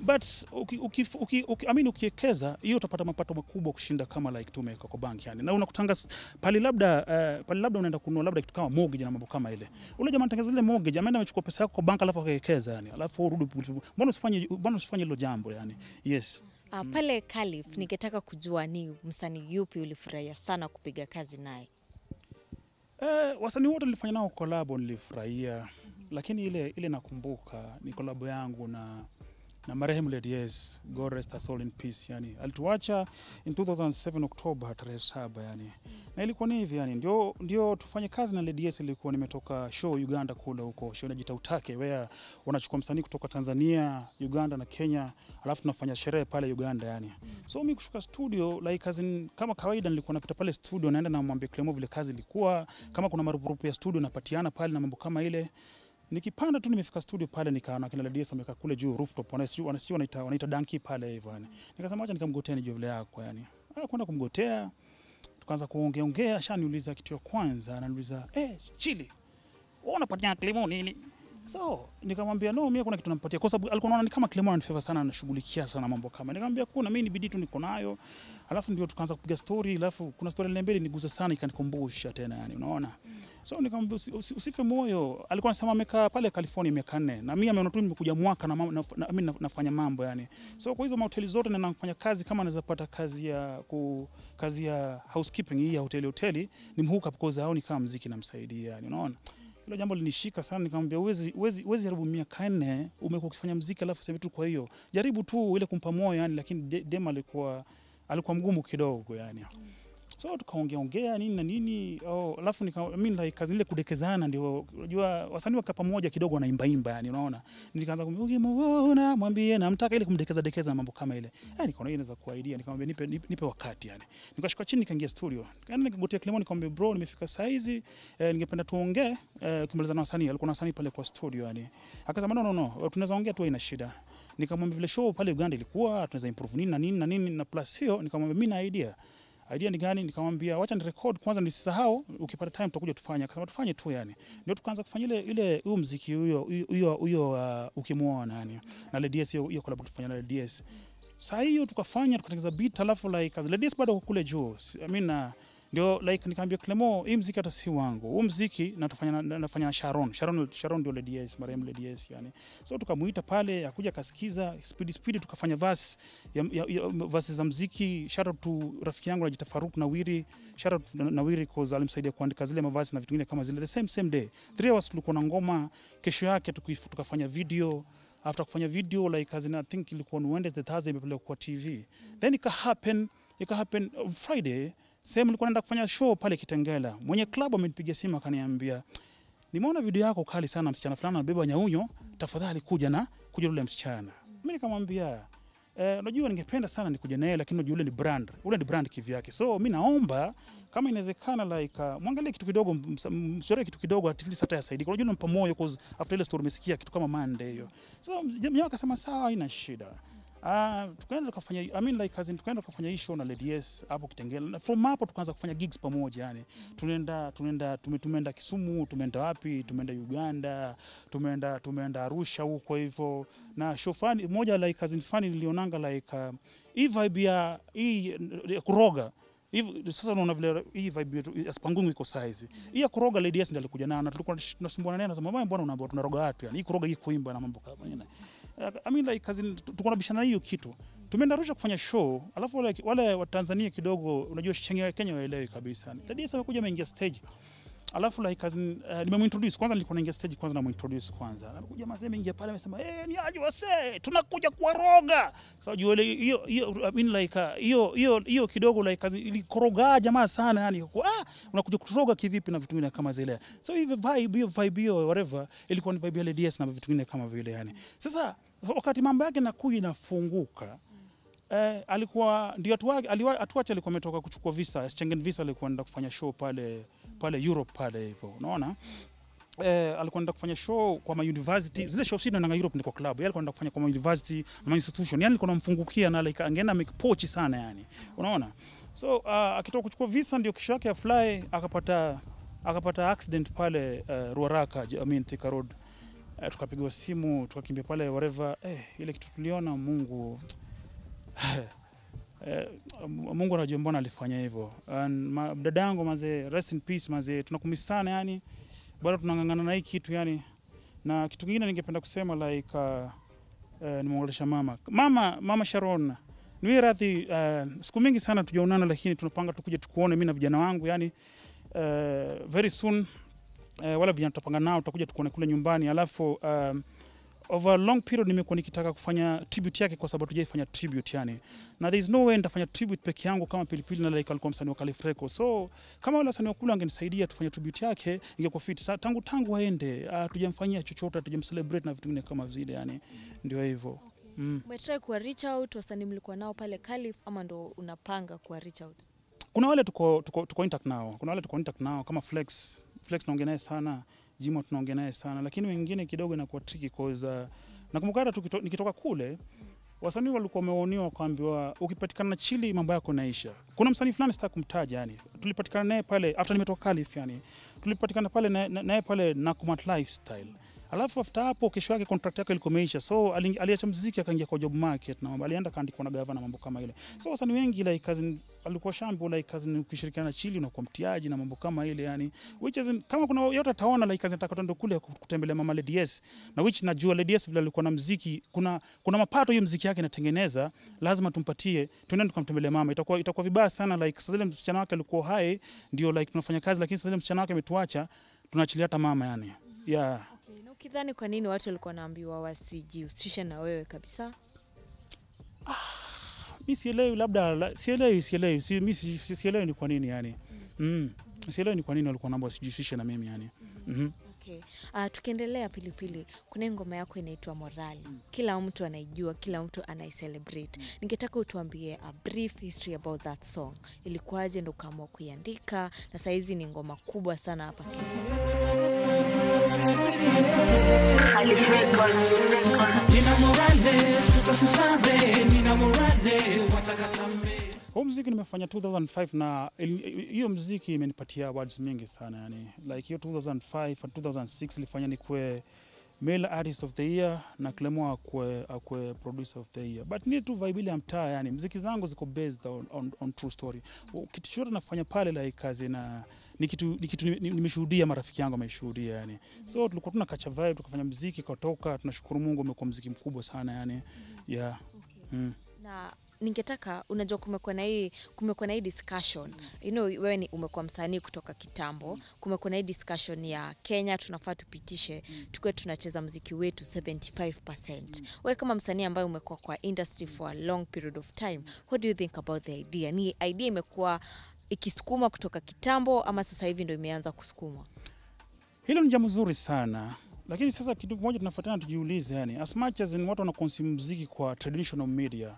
But uki, uki, uki, uki, I mean, ukiwekeza hiyo utapata mapato makubwa kushinda kama like tumeweka kwa bank yani. Na unakutanga pale labda uh, pale labda unaenda kununua labda kitu kama mortgage na mambo kama ile. Ule jamaa anatangaza ile mortgage ameenda amechukua pesa yako kwa bank alafu akawekeza yani. Alafu urudi mbona usifanye mbona usifanye hilo jambo yani? Yes. Uh, pale Calif ningetaka kujua ni msanii yupi ulifurahia sana kupiga kazi naye? Eh, wasanii wote nilifanya nao kolabo nilifurahia, lakini ile ile nakumbuka ni kolabo yangu na na marehemu Lady Yes, God rest her soul in peace. Yani alituacha in 2007 Oktoba tarehe saba yani, na ilikuwa ni hivi yani, ndio ndio tufanye kazi na Lady Yes. Ilikuwa nimetoka show Uganda kule huko show inajiita Utake, where wanachukua msanii kutoka Tanzania, Uganda na Kenya, alafu tunafanya sherehe pale Uganda yani. So mimi kushuka studio like as in, kama kawaida nilikuwa napita pale studio naenda na mwambie Clemo vile kazi ilikuwa, kama kuna marupurupu ya studio napatiana pale na mambo kama ile nikipanda tu nimefika studio pale nikaona kina Ladies wamekaa kule juu rooftop wanasijui wanaita wanaita danki pale hivyo yani. Nikasema acha nikamgotea nijue vile yako yani. Ah, kwenda kumgotea tukaanza kuongea ongea, ashaniuliza kitu ya kwanza, ananiuliza eh, chili wewe unapatia kilimo nini? So nikamwambia no, mimi kuna kitu nampatia kwa sababu alikuwa anaona ni kama Clement ananifeva sana, anashughulikia sana mambo kama. Nikamwambia kuna mimi ni bidii tu niko nayo. Alafu ndio tukaanza kupiga story, alafu kuna story ile mbele nigusa sana ikanikumbusha tena yani, unaona? So nikamwambia usi, usi, usife moyo. Alikuwa anasema amekaa pale California miaka nne na mimi ameona tu nimekuja mwaka na, na, na, na, na, nafanya mambo yani. So kwa hizo mahoteli zote na nafanya kazi kama naweza pata kazi ya ku, kazi ya housekeeping hii ya hoteli hoteli ni mhuka because hao ni kama muziki namsaidia yani, unaona? Hilo jambo linishika sana, nikamwambia uwezi uwezi uwezi jaribu miaka nne umekuwa ukifanya muziki alafu sasa tu, kwa hiyo. Jaribu tu ile kumpa moyo yani, lakini de, Dema alikuwa alikuwa mgumu kidogo yani so tukaongea ongea nini na nini oh, alafu nika mimi kazi ile kudekezana ndio unajua wasanii waka pamoja kidogo wanaimba imba yani unaona. Nikaanza kumwambia mwambie namtaka ile kumdekeza dekeza na mambo kama ile. Eh nikaona hii inaweza kuwa nikamwambia nipe, nipe, nipe wakati yani. Nikashuka chini nikaingia studio. Nikaenda nikagotea Clement nikamwambia bro nimefika saizi eh, ningependa tuongee eh, kumaliza na wasanii alikuwa na wasanii pale kwa studio yani. Akasema no no no tunaweza ongea tu ina shida. Nikamwambia vile show pale Uganda ilikuwa tunaweza improve nini na nini na nini na plus hiyo. Nikamwambia mimi na idea idea ni gani? Nikamwambia wacha ni record kwanza, nisisahau, ukipata time tutakuja tufanye. Akasema tufanye tu yani. Ndio tukaanza kufanya ile ile huo muziki huyo huyo huyo uh, ukimuona yani na Ladies hiyo hiyo collab tufanya na Ladies. Saa hiyo tukafanya tukatengeneza beat, alafu like as Ladies bado kule juu. I mean uh, ndio like nikamwambia Clemo, hii muziki hata si wangu. Huu muziki natufanya na, na, nafanya na Sharon. Sharon Sharon ndio Ladies, marehemu S yani. So tukamuita pale, akuja akasikiza speed speed, tukafanya verse ya, ya, ya verse za muziki. Shout out to rafiki yangu anajiita Faruk Nawiri. Shout out Nawiri cause alimsaidia kuandika zile mavazi na vitu vingine kama zile the same same day. Three hours tulikuwa na ngoma, kesho yake tukafanya video after kufanya video like as in, I think ilikuwa ni Wednesday Thursday imepelekwa kwa TV. Then ika happen ika happen Friday sehemu nilikuwa naenda kufanya show pale Kitengela. Mwenye club amenipigia simu akaniambia, nimeona video yako kali sana, msichana fulani anabeba nyaunyo, tafadhali kuja na kuja yule msichana. Mimi nikamwambia eh, unajua ningependa sana nikuja naye, lakini unajua yule ni brand, yule ni brand kivyake. So mimi naomba kama inawezekana like uh, mwangalie kitu kidogo, msore kitu kidogo, at least hata yasaidika. Unajua nampa moyo cause after ile story umesikia kitu kama Monday hiyo. So jamaa akasema sawa, haina shida. Uh, tukaenda tukafanya I mean like cousin tukaenda tukafanya hii show na Lady S hapo Kitengela. From hapo tukaanza kufanya gigs pamoja yani. Tunaenda tunaenda tumetumenda Kisumu, tumeenda wapi? Tumeenda Uganda, tumeenda tumeenda Arusha huko hivyo. Na show fani moja like cousin fani nilionanga like uh, hii vibe ya hii kuroga hivi sasa unaona vile hii vibe yetu ya Spangungu iko size. Hii ya kuroga Lady S ndiye alikuja nayo na tulikuwa tunasumbuana naye anasema mbona unaambia tunaroga wapi yani? Hii kuroga hii kuimba na mambo kama hiyo. I mean like cousin tulikuwa tunabishana hiyo kitu. Tumeenda Arusha kufanya show, alafu wale, wale wa Tanzania kidogo unajua Kenya Kenya waelewi kabisa. Lady sasa amekuja ameingia stage. Alafu like cousin uh, nimemintroduce kwanza, nilikuwa naingia stage kwanza, namintroduce kwanza. Anakuja mzee ameingia pale amesema eh, ni aje wase, tunakuja kuwaroga. So juu ile hiyo hiyo I mean like hiyo uh, hiyo hiyo kidogo like cousin ilikoroga jamaa sana yani kwa ah, unakuja kuturoga kivipi na vitu vingine kama zile. So hiyo vibe hiyo vibe hiyo whatever ilikuwa ni vibe ya LDS na vitu vingine kama vile yani. Sasa wakati mambo yake nakuja inafunguka Eh, alikuwa ndio atuache alikuwa ametoka kuchukua visa Schengen visa, alikuwa anaenda kufanya show pale pale Europe pale hivyo, unaona? Eh, alikuwa anaenda kufanya show kwa ma university zile show sina na Europe, ni kwa club yeye alikuwa anaenda kufanya kwa ma university na ma institution, yani alikuwa anamfungukia na like angeenda mpochi sana yani, unaona? So uh, akitoka kuchukua visa ndio kesho yake ya fly akapata akapata accident pale uh, Ruaraka I mean Thika Road uh, tukapigwa simu tukakimbia pale whatever. Eh, ile kitu tuliona Mungu. *sighs* Eh, Mungu anajua mbona alifanya hivyo. Dada yangu mazee, rest in peace mazee, tunakumisana yani, bado tunang'ang'ana na hii kitu yani. Na kitu kingine ningependa kusema like uh, uh, nimeongelesha mama. Mama mama Sharon, niwe radhi uh, siku mingi sana tujaonana lakini tunapanga tukuje tukuone mimi na vijana wangu yani. Uh, very soon uh, wala vijana tutapanga nao tutakuja tukuone kule nyumbani. Alafu um, over a long period nimekuwa nikitaka kufanya tribute yake kwa sababu tujaifanya tribute yani. Na there is no way nitafanya tribute peke yangu kama pilipili na like alikuwa msanii wa Kalifreko. So kama wale wasanii wa angenisaidia wangenisaidia tufanye tribute yake ingekuwa fit Sa, tangu tangu aende uh, tujamfanyia chochote tujamcelebrate na vitu vingine kama vile yani. Ndio hivyo. Mm. umetrai kuwa reach out? Wasanii mlikuwa nao pale Kalif ama ndo unapanga kuwa reach out? Kuna wale tuko, tuko, tuko intact nao. Kuna wale tuko intact nao kama flex flex naongea naye sana jimo tunaongea naye sana lakini wengine kidogo inakuwa tricky cause uh, nakumbuka hata nikitoka kule wasanii walikuwa wameoniwa kwambiwa ukipatikana na chili mambo yako naisha kuna msanii fulani sitaki kumtaja yani. Tulipatikana naye pale after nimetoka Calif yani. Tulipatikana pale naye na, pale Nakumat lifestyle alafu after hapo kesho yake contract yake ilikuwa imeisha. So aliacha mziki akaingia kwa job market na mambo alienda kaandikwa na gavana mambo kama ile. So wasanii wengi like cousin alikuwa shambo like cousin ukishirikiana na chili unakuwa mtiaji na mambo kama ile yani. Which is kama kuna yote ataona like cousin atakatendo kule kutembelea mama Lady S. Na which najua Lady S vile alikuwa na mziki kuna kuna mapato hiyo mziki yake inatengeneza lazima tumpatie tuende tukamtembelea mama. Itakuwa itakuwa vibaya sana like sasa ile msichana wake alikuwa hai ndio like tunafanya kazi lakini sasa ile msichana wake ametuacha tunaachilia hata mama yani. Yeah ukidhani kwa nini watu walikuwa naambiwa wasijihusishe na wewe kabisa Ah, mi sielewi labda la, sielewi sielewi si, mi si, si, sielewi ni kwa nini yani mm. Mm. sielewi ni kwa nini walikuwa naomba wasijihusishe na mimi yani mm-hmm. Okay. Uh, tukiendelea pilipili, kuna ngoma yako inaitwa Morali. Mm. Kila mtu anaijua, kila mtu anaicelebrate. Mm. Ningetaka utuambie a brief history about that song. Ilikuwaje ndo ukaamua kuiandika na saizi ni ngoma kubwa sana hapa Kenya. Huu mziki nimefanya 2005 na hiyo mziki imenipatia awards mingi sana yani like hiyo 2005 and 2006 ilifanya nikuwe male artist of the year na Clemo akwe, akwe producer of the year. But ni tu vibe ile ya mtaa yani mziki zangu ziko based on, on, on true story. Kitu chote nafanya pale like kazi na ni kitu, ni kitu ni- ni- nimeshuhudia marafiki yangu ameshuhudia yani so tulikuwa tuna kacha vibe tukafanya mziki katoka tunashukuru Mungu umekuwa mziki mkubwa sana yani yeah Okay. mm. na ningetaka unajua kumekuwa na hii kumekuwa na hii discussion you know, wewe ni umekuwa msanii kutoka kitambo kumekuwa na hii discussion ya kenya tunafaa tupitishe tukuwe tunacheza mziki wetu 75%. wewe kama msanii ambaye umekuwa kwa industry for a long period of time what do you think about the idea ni idea imekuwa ikisukuma kutoka kitambo ama sasa hivi ndo imeanza kusukumwa Hilo ni jambo zuri sana, lakini sasa kitu kimoja tunafuatana tujiulize, yani as much as watu wana consume muziki kwa traditional media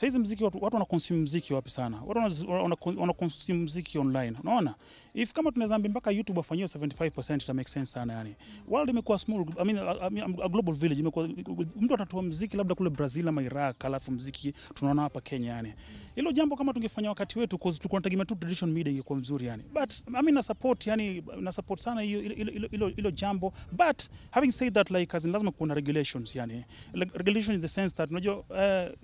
Hizi mziki watu, watu wana consume mziki wapi sana? Watu wana, wana, wana consume mziki online. Unaona? If kama tunaweza ambia mpaka YouTube wafanyiwe 75% ita make sense sana yani. World imekuwa small, I mean, a, a, a global village imekuwa mtu atatoa mziki labda kule Brazil ama Iraq, alafu mziki tunaona hapa Kenya yani. Hilo jambo kama tungefanya wakati wetu cause tulikuwa tunategemea tu traditional media ingekuwa mzuri yani. But I mean na support yani na support sana hiyo hilo- hilo jambo. But having said that like as in lazima kuna regulations yani. Like, regulation in the sense that unajua uh,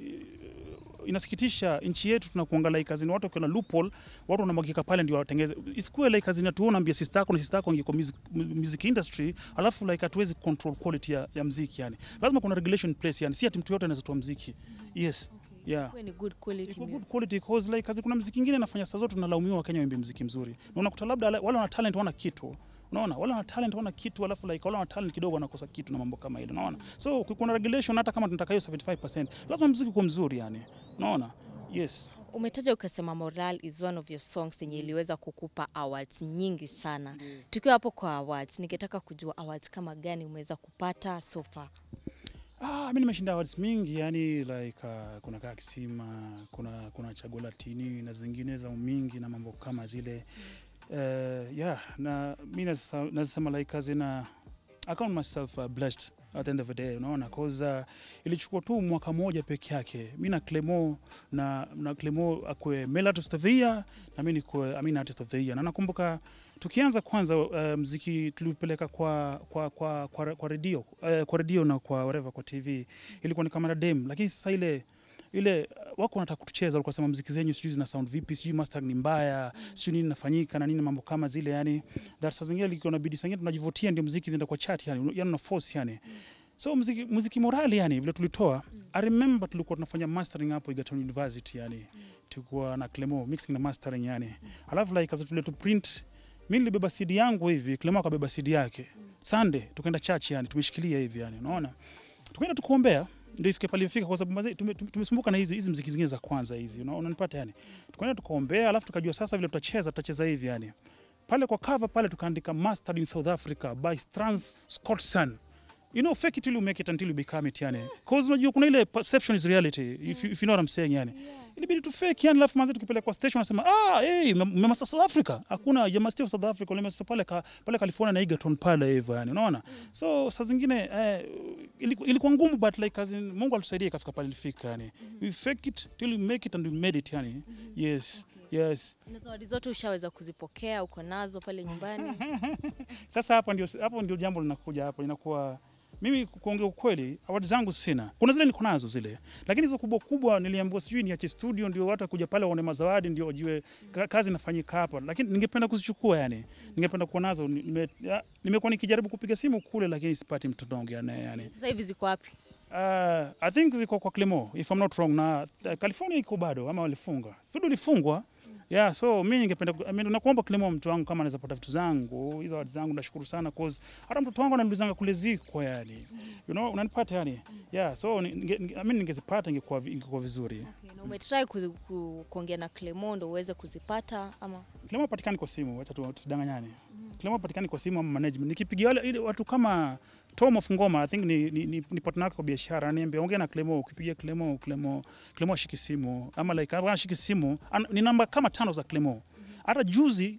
inasikitisha nchi yetu tunakuanga like kazini, watu wakiona na loophole watu wanamwagika pale ndio watengeze. Isikuwe like kazini tu tuona ambia sister yako na sister yako ingeko music, music industry alafu like hatuwezi control quality ya, ya mziki yani. Lazima kuna regulation place yani si ati mtu yote anaweza toa mziki. Yes yeah. Ni good quality good quality cause like kazi kuna muziki ingine saa zote tunalaumiwa Wakenya waimbe muziki mzuri. Na unakuta labda wale wana talent wana kitu. Unaona wale wana talent wana kitu alafu like wale wana talent kidogo wanakosa kitu na mambo kama ile unaona. So kuna regulation hata kama tunataka hiyo 75% lazima mzuri yani unaona? Yes. Umetaja ukasema moral is one of your songs yenye iliweza kukupa awards nyingi sana. Tukiwa hapo kwa awards ningetaka kujua awards kama gani umeweza kupata so far? Ah, mi nimeshinda awards mingi yani like uh, kuna kaa kisima kuna kuna chaguo latini na zingine za mingi na mambo kama zile. Uh, yeah na mi nasema like uh, I count myself uh, blessed at the end of the day unaona cause uh, ilichukua tu mwaka moja peke yake. Mi na Clemo na na Clemo akwe male artist of the year na mi nikwe I mean artist of the year. Na nakumbuka tukianza kwanza uh, mziki tulipeleka kwa kwa kwa kwa, kwa redio uh, kwa redio na kwa whatever kwa TV ilikuwa ni kama dem, lakini sasa ile ile wako wanataka kutucheza, walikuwa sema muziki zenyu sijui zina sound vipi, sijui mastering ni mbaya, sijui nini nafanyika na nini mambo kama zile, yani. Saa zingine likiwa na bidii, saa zingine tunajivutia ndio muziki zinaenda kwa chat, yani yani una force yani. So muziki, muziki morali yani vile tulitoa. I remember tulikuwa tunafanya mastering hapo Egerton University yani. Tulikuwa na Clemo mixing na mastering yani. Alafu like as tule tu print mimi nilibeba CD yangu hivi Clemo akabeba CD yake. Sunday tukaenda church yani tumeshikilia hivi yani unaona? Tukaenda tukuombea ndio ifike pale ifika kwa sababu tumesumbuka na hizi hizi mziki zingine za kwanza hizi una- unanipata yani. Tukaenda tukaombea alafu tukajua sasa vile tutacheza tutacheza hivi yani. Pale kwa cover pale tukaandika mastered in South Africa by Trans Scottson you know fake it till you make it until you become it yani. Cause unajua kuna ile perception is reality if, you- if you know what I'm saying yani. Ilibidi tu fake yani alafu manzi tukipeleka kwa station anasema ah hey mmemaster South Africa. Hakuna ya master of South Africa ile master pale ka, pale California na Egerton pale hivyo yani unaona? So saa zingine eh, iliku- ilikuwa ngumu but like as in, Mungu alitusaidia ikafika pale ilifika yani. We fake it till you make it and we made it yani. Yes yes. Na zawadi zote ushaweza kuzipokea, uko nazo pale nyumbani? *laughs* Sasa hapo ndio hapo ndio jambo linakuja hapo, inakuwa mimi kuongea ukweli, awadi zangu sina. Kuna zile niko nazo zile, lakini hizo kubwa kubwa niliambiwa sijui niache studio ndio watu kuja pale waone mazawadi ndio wajue kazi inafanyika hapa, lakini ningependa kuzichukua yani, ningependa kuwa nazo. Nimekuwa Nime- nikijaribu kupiga simu kule, lakini sipati mtu yani, naye yani. Sasa hivi ziko wapi? Uh, I think ziko kwa Clemo if I'm not wrong, na uh, California iko bado ama walifunga studio ilifungwa yeah, so mimi ningependa I mean, nakuomba kilimo mtu wangu, kama anaweza pata vitu zangu hizo zawadi zangu, nashukuru sana cause hata mtoto wangu ananulizanga kule ziko yani, you know, unanipata yani yeah, so ninge, ninge, I mean, ningezipata ingekuwa ingekuwa vizuri. Okay, na umetry ku, ku, kuongea na Clement ndo uweze kuzipata ama? Clemo hapatikani kwa simu, acha tudanganyane. tusidanganyane. Clemo hapatikani kwa simu ama management. Nikipigia wale watu kama Tom of Ngoma, I think ni, ni, ni, ni partner kwa biashara, niambia ongea na Clemo, ukipiga Clemo, Clemo, Clemo ashiki simu ama like ashiki simu, an, ni namba kama tano za Clemo. Hata juzi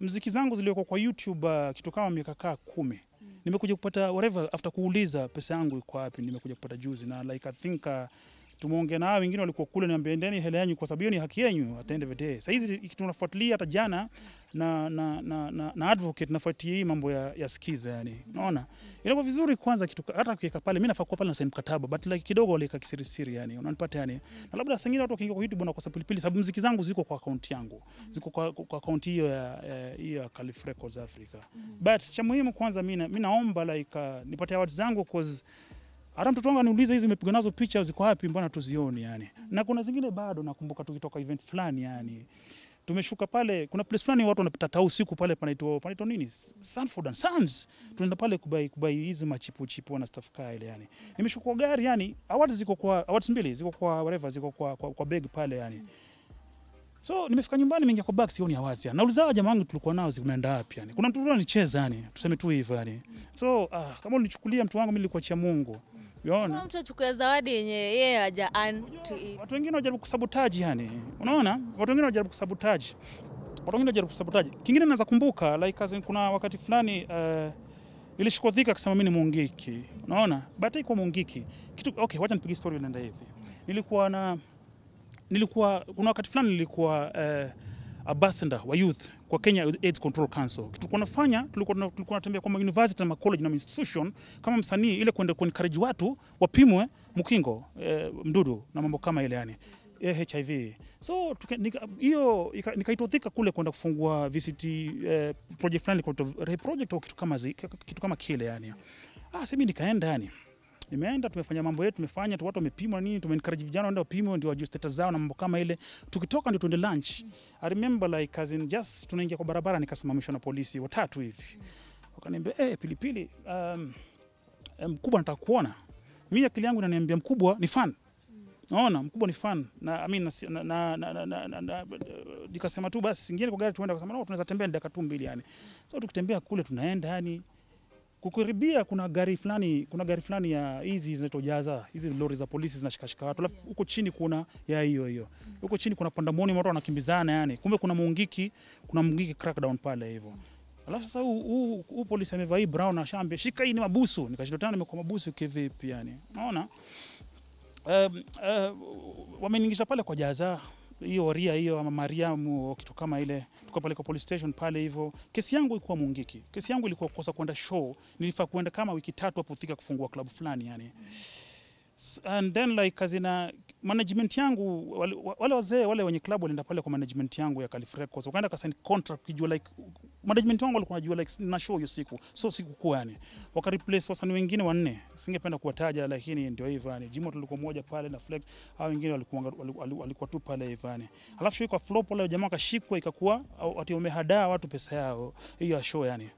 mziki zangu ziliwekwa kwa YouTube uh, kitu kama miaka kaa kumi. Nimekuja kupata whatever after kuuliza pesa yangu iko wapi, nimekuja kupata juzi na like I think uh, tumeongea na wengine walikuwa kule, niambia endeni hela yenu, kwa sababu hiyo ni haki yenu at the end of the day. Sasa hizi tunafuatilia hata jana na na na, na, na advocate nafuatia hii mambo ya, ya skiza yani, unaona? Inakuwa vizuri kwanza kitu hata kuweka pale, mimi nafaa kuwa pale na sign mkataba but like kidogo waliweka kisirisiri yani, unanipata yani, na labda sengine watu wakiingia kwa YouTube sababu pilipili, sababu muziki zangu ziko kwa account yangu, ziko kwa, kwa account hiyo ya hiyo ya Calif Records Africa, but cha muhimu kwanza, mimi mimi naomba like uh, nipate awards zangu cause hata mtoto wangu aniuliza hizi mepiga nazo picha ziko wapi, mbona tuzioni yani, na kuna zingine bado nakumbuka tukitoka event fulani yani tumeshuka pale, kuna place fulani watu wanapita tau usiku pale panaitwa panaitwa nini, Sanford and Sons. Tunaenda pale kubai kubai hizi machipu chipu na stuff kaa ile yani. Nimeshuka gari yani, awards ziko kwa awards mbili ziko kwa whatever ziko kwa kwa, kwa bag pale yani. So nimefika nyumbani, nimeingia kwa box sioni awards yani. Nauliza jamaa wangu tulikuwa nao zimeenda wapi yani? Kuna mtu fulani anacheza yani, tuseme tu hivyo yani. So ah, kama ulinichukulia mtu wangu, mimi nilikuachia Mungu. Unaona? Kuna mtu achukue zawadi yenye yeye haja earn to eat. Watu wengine wajaribu kusabotage yani, unaona, watu wengine wajaribu kusabotage. watu wengine wajaribu kusabotage. Kingine naweza kumbuka like as kuna wakati fulani uh, nilishikwa dhika kusema mimi ni mungiki, unaona, but haikuwa mungiki kitu. Okay, wacha nipige story inaenda hivi. Nilikuwa na nilikuwa kuna wakati fulani nilikuwa uh, ambassador wa youth kwa Kenya AIDS Control Council. Tulikuwa nafanya, tulikuwa tulikuwa tunatembea kwa university na college na institution kama msanii, ile kwenda ku encourage watu wapimwe mkingo eh, mdudu na mambo kama ile yani eh, HIV. So hiyo nika- hiyo ika- nikaitwa Thika kule kwenda kufungua VCT eh, project fulani project au kitu kama kitu kama kile yani. Ah, sasa mimi nikaenda yani nimeenda tumefanya mambo yetu tumefanya tu watu wamepimwa nini tumeencourage vijana waende wapimwe ndio wajue status zao na mambo kama ile. Tukitoka ndio tuende lunch. I remember like as in just tunaingia kwa barabara nikasimamishwa na polisi watatu hivi. Wakaniambia eh pilipili um, eh, mkubwa nataka kuona. Mimi akili yangu inaniambia mkubwa ni fan. Naona mkubwa ni fan. Na I mean, na, na, na, nikasema tu basi ingieni kwa gari tuende, kwa no tunaweza tembea dakika tu mbili yani. So tukitembea kule tunaenda yani kukaribia kuna gari fulani kuna gari fulani ya hizi zinaitwa jaza hizi lori za polisi zinashikashika watu. Alafu huko chini kuna ya hiyo hiyo. Huko chini kuna pandamoni watu wanakimbizana yani. Kumbe kuna mungiki, kuna mungiki crackdown pale hivyo alafu sasa huu- huu huu polisi amevaa hii brown ashambia shika hii ni mabusu. Nikashinda tena nimekuwa mabusu kivipi yani? Unaona? Um, uh, wameniingisha pale kwa jaza hiyo Waria hiyo ama mariamu au kitu kama ile tulikuwa pale kwa police station pale hivyo. Kesi yangu ilikuwa mungiki. Kesi yangu ilikuwa kukosa kwenda show. Nilifaa kuenda kama wiki tatu hapo thika kufungua klabu fulani yani and then like kazina management yangu wale, wazee wale wenye club walienda pale kwa management yangu ya Calif Records wakaenda kasaini contract kijua like management wangu walikuwa wanajua like na show hiyo siku. So siku kwa yani. Waka replace wasanii wengine wanne. Singependa kuwataja lakini ndio hivyo yani. Jimo tulikuwa moja pale na Flex. Hao wengine walikuwa wali- wali- walikuwa tu pale hivyo yani. Alafu show kwa flop wale jamaa kashikwa ikakuwa watu wamehadaa watu pesa yao. Hiyo show yani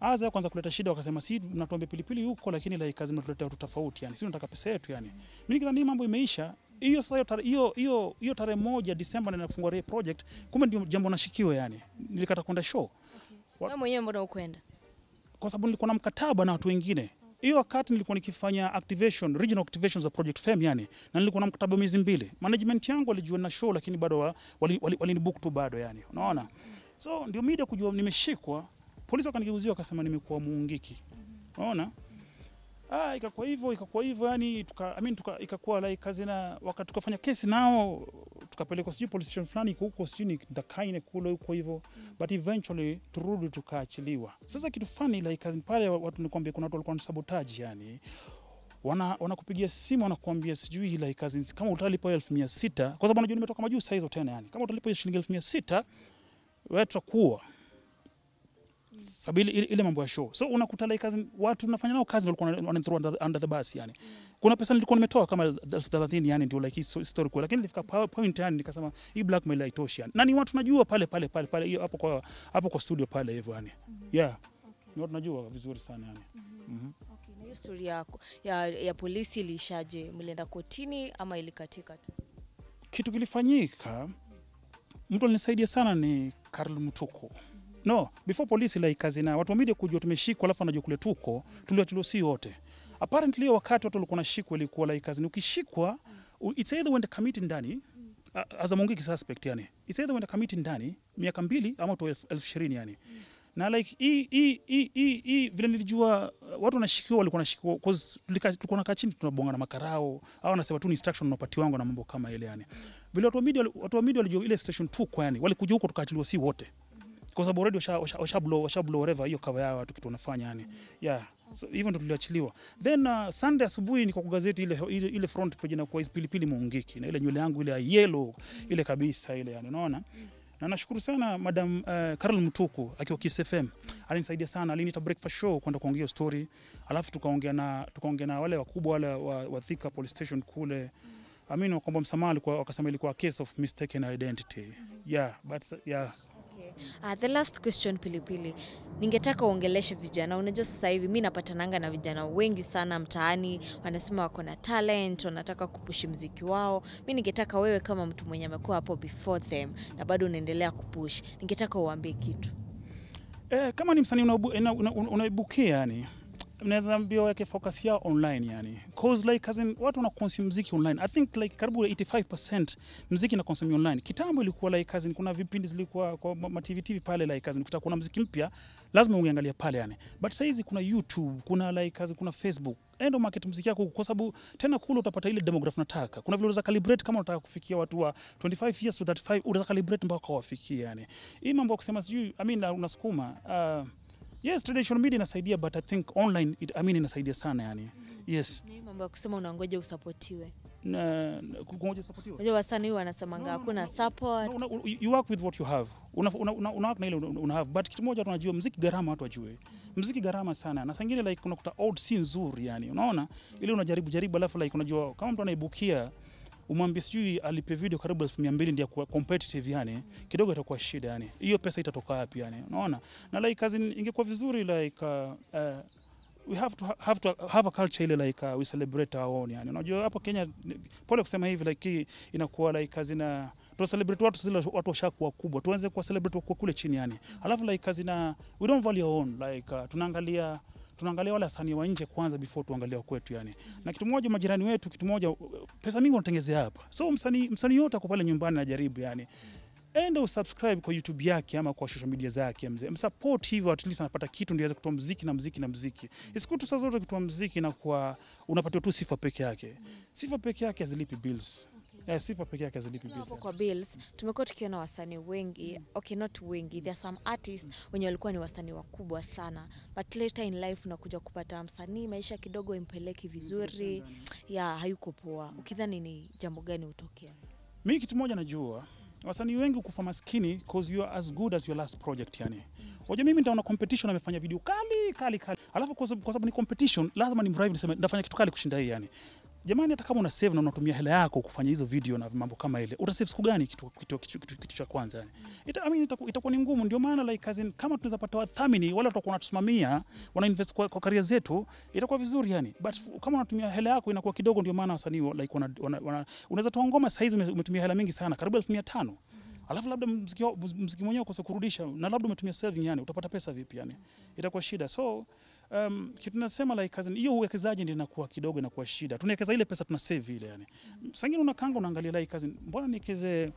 Aza kwanza kuleta shida, wakasema si mnatuambia pilipili huko, lakini like kazi mnatuletea watu tofauti, yani si tunataka pesa yetu yani. Mimi nikidhani mambo imeisha hiyo sasa, hiyo hiyo hiyo tarehe moja Disemba na nafungua ile project, kumbe ndio jambo nashikiwa yani. Nilikata kwenda show Wewe mwenyewe mbona ukwenda? kwa sababu nilikuwa na mkataba na watu wengine. Hiyo wakati nilikuwa nikifanya activation, regional activation za Project Fame yani, na nilikuwa na mkataba miezi mbili. Management yangu walijua na show, lakini bado walinibook wali, wali, wali tu bado yani, unaona. So ndio media kujua nimeshikwa, polisi wakanigeuzia wakasema nimekuwa muungiki, unaona. Ah, ikakuwa hivyo ikakuwa hivyo yani tuka, I mean, tuka, ikakuwa like kazi na wakati tukafanya kesi nao tukapelekwa sijui police station fulani iko huko sijui kind kule huko hivyo mm. but eventually turudi tukaachiliwa. Sasa kitu fani like kazi pale watu nikwambia, kuna watu walikuwa na sabotage yani wana wanakupigia simu wanakuambia sijui like kazi kama utalipa elfu mia sita kwa sababu unajua nimetoka majuu saa hizo tena yani, kama utalipa shilingi elfu mia sita wewe tutakuwa sababu ile, ile, mambo ya show. So unakuta like kazi watu tunafanya nao kazi walikuwa wana- wananithrow under, under the bus yani. Kuna pesa nilikuwa nimetoa kama elfu thelathini yani ndio like story kwa, lakini nilifika point yani nikasema hii blackmail haitoshi yani. Na ni watu najua pale pale pale pale hiyo hapo kwa hapo kwa studio pale hivyo yani. Yeah. Ni watu najua vizuri sana yani. Mm -hmm. Okay, na hiyo story yako ya, ya polisi ilishaje? Mlienda kotini ama ilikatika tu? kitu kilifanyika mtu alinisaidia sana ni Karl Mtuku no before polisi like kazi na watu wa media kujua tumeshikwa alafu anajua kule tuko tuliachiliwa si wote. Apparently wakati watu walikuwa nashikwa ilikuwa like kazi ukishikwa it's either when the committee ndani as a mungiki suspect yani it's either when the committee ndani miaka mbili ama to elfu ishirini yani. Na like hii hii hii hii vile nilijua uh, watu wanashikiwa walikuwa wanashikiwa cause tulikuwa nakaa chini tunabonga na makarao au wanasema tu ni instruction unapati wangu na mambo kama ile yani. Vile watu wa media watu wa media walijua ile station tu yani walikuja huko tukaachiliwa si wote kwa sababu already washa washa, blow washa blow whatever hiyo cover yao watu kitu wanafanya yani. Yeah. So hivyo ndo tuliachiliwa. Then uh, Sunday asubuhi ni kwa gazeti ile ile, ile front page na kwa pilipili muungiki. Na ile nywele yangu ile ya yellow ile kabisa ile yani unaona? Na nashukuru sana madam uh, Carol Mtuku akiwa Kiss FM alinisaidia sana, aliniita breakfast show kwenda kuongea story, alafu tukaongea na tukaongea na wale wakubwa wale wa, wa Thika police station kule. Amini wakwamba msamaha alikuwa wakasema ilikuwa case of mistaken identity. Yeah, but yeah. Okay. Uh, the last question Pilipili, ningetaka uongeleshe vijana. Unajua sasa hivi mi napatananga na vijana wengi sana mtaani, wanasema wako na talent, wanataka kupushi mziki wao. Mi ningetaka wewe kama mtu mwenye amekuwa hapo before them na bado unaendelea kupush, ningetaka uambie kitu. Eh, kama ni msanii unaibukia una- una- una- una yani naweza ambia weke focus yao online yani. Cause like as in, watu wana consume muziki online. I think like karibu 85% muziki na consume online. Kitambo ilikuwa like as in, kuna vipindi zilikuwa kwa ma TV TV pale like as in, kuna muziki mpya lazima ungeangalia pale yani. But sasa hizi kuna YouTube kuna like as in, kuna Facebook. Endo market muziki yako kwa sababu tena kule utapata ile demographic unataka. kuna vile unaweza calibrate kama unataka kufikia watu wa 25 years to 35 unaweza calibrate mpaka wafikie yani. Hii mambo ya kusema sijui i mean unasukuma uh, yes traditional media inasaidia but i think online it, i mean inasaidia sana yani. Yes. Ni mambo ya kusema unangoja usapotiwe. na kungoja usapotiwe. Unajua wasanii wanasemanga hakuna support. No, no, you work with what you have. Una, una, una, una work na ile una, una have. But kitu moja tunajua muziki gharama watu wajue. Muziki gharama sana. Na sangine like unakuta old si nzuri yani unaona? Ile unajaribu jaribu alafu like unajua kama mtu anaibukia umwambie sijui alipe video karibu elfu mia mbili ndio competitive yani. Kidogo itakuwa shida yani. Hiyo pesa itatoka wapi yani? Unaona? Na like kazi ingekuwa vizuri like uh, uh, we have to ha- have to have a culture ile like uh, we celebrate our own yani. Unajua hapo Kenya pole kusema hivi like inakuwa like kazi na tu celebrate watu zile watu washakuwa kubwa. Tuanze kuwa celebrate kwa kule chini yani. Alafu like kazi na we don't value our own. Like uh, tunaangalia tunaangalia wale wasanii wa nje kwanza before tuangalia kwetu yani. Na kitu moja majirani wetu kitu moja pesa mingi wanatengezea hapa. So msanii msanii yote ako pale nyumbani anajaribu yani. Enda usubscribe kwa youtube yake ama kwa social media zake mzee. Msupport hivyo at least anapata kitu ndio aweze kutoa mziki na mziki na mziki. Isiku tu saa zote kutoa mziki na kwa unapatiwa tu sifa peke yake. Sifa peke yake hazilipi bills Eh, sifa peke yake hazilipi bills hapo kwa bills. Tumekuwa tukiona wasanii wengi. Okay not wengi. There are some artists wenye walikuwa ni wasanii wakubwa sana. But later in life unakuja kupata msanii maisha kidogo impeleki vizuri. Ya hayuko poa. Ukidhani ni jambo gani hutokea? Mi kitu moja najua wasanii wengi kufa maskini cause you are as good as your last project yani. Wajua mimi nitaona competition amefanya video kali kali kali. Alafu kwa sababu ni competition lazima ni mrive niseme nitafanya kitu kali kushinda hii yani. Jamani hata kama una save na unatumia hela yako kufanya hizo video na mambo kama ile. Uta save siku gani kitu kitu, kitu, kitu, kitu cha kwanza yani. Ita, I mean itaku- ita ni ngumu ndio maana like as in, kama tunaweza pata wadhamini wale watakuwa wanatusimamia wana invest kwa, kwa career zetu itakuwa vizuri yani. But kama unatumia hela yako inakuwa kidogo ndio maana wasanii like wana, wana, wana, unaweza toa ngoma saa hizi umetumia hela mingi sana karibu 1500 alafu labda mziki, mziki mwenyewe ukose kurudisha na labda umetumia saving yani utapata pesa vipi yani itakuwa shida so um, kitu nasema like as hiyo uwekezaji ndio inakuwa kidogo inakuwa shida. Tunawekeza ile pesa tuna save ile yani. Mm. sangine unakanga unaangalia like as mbona nikeze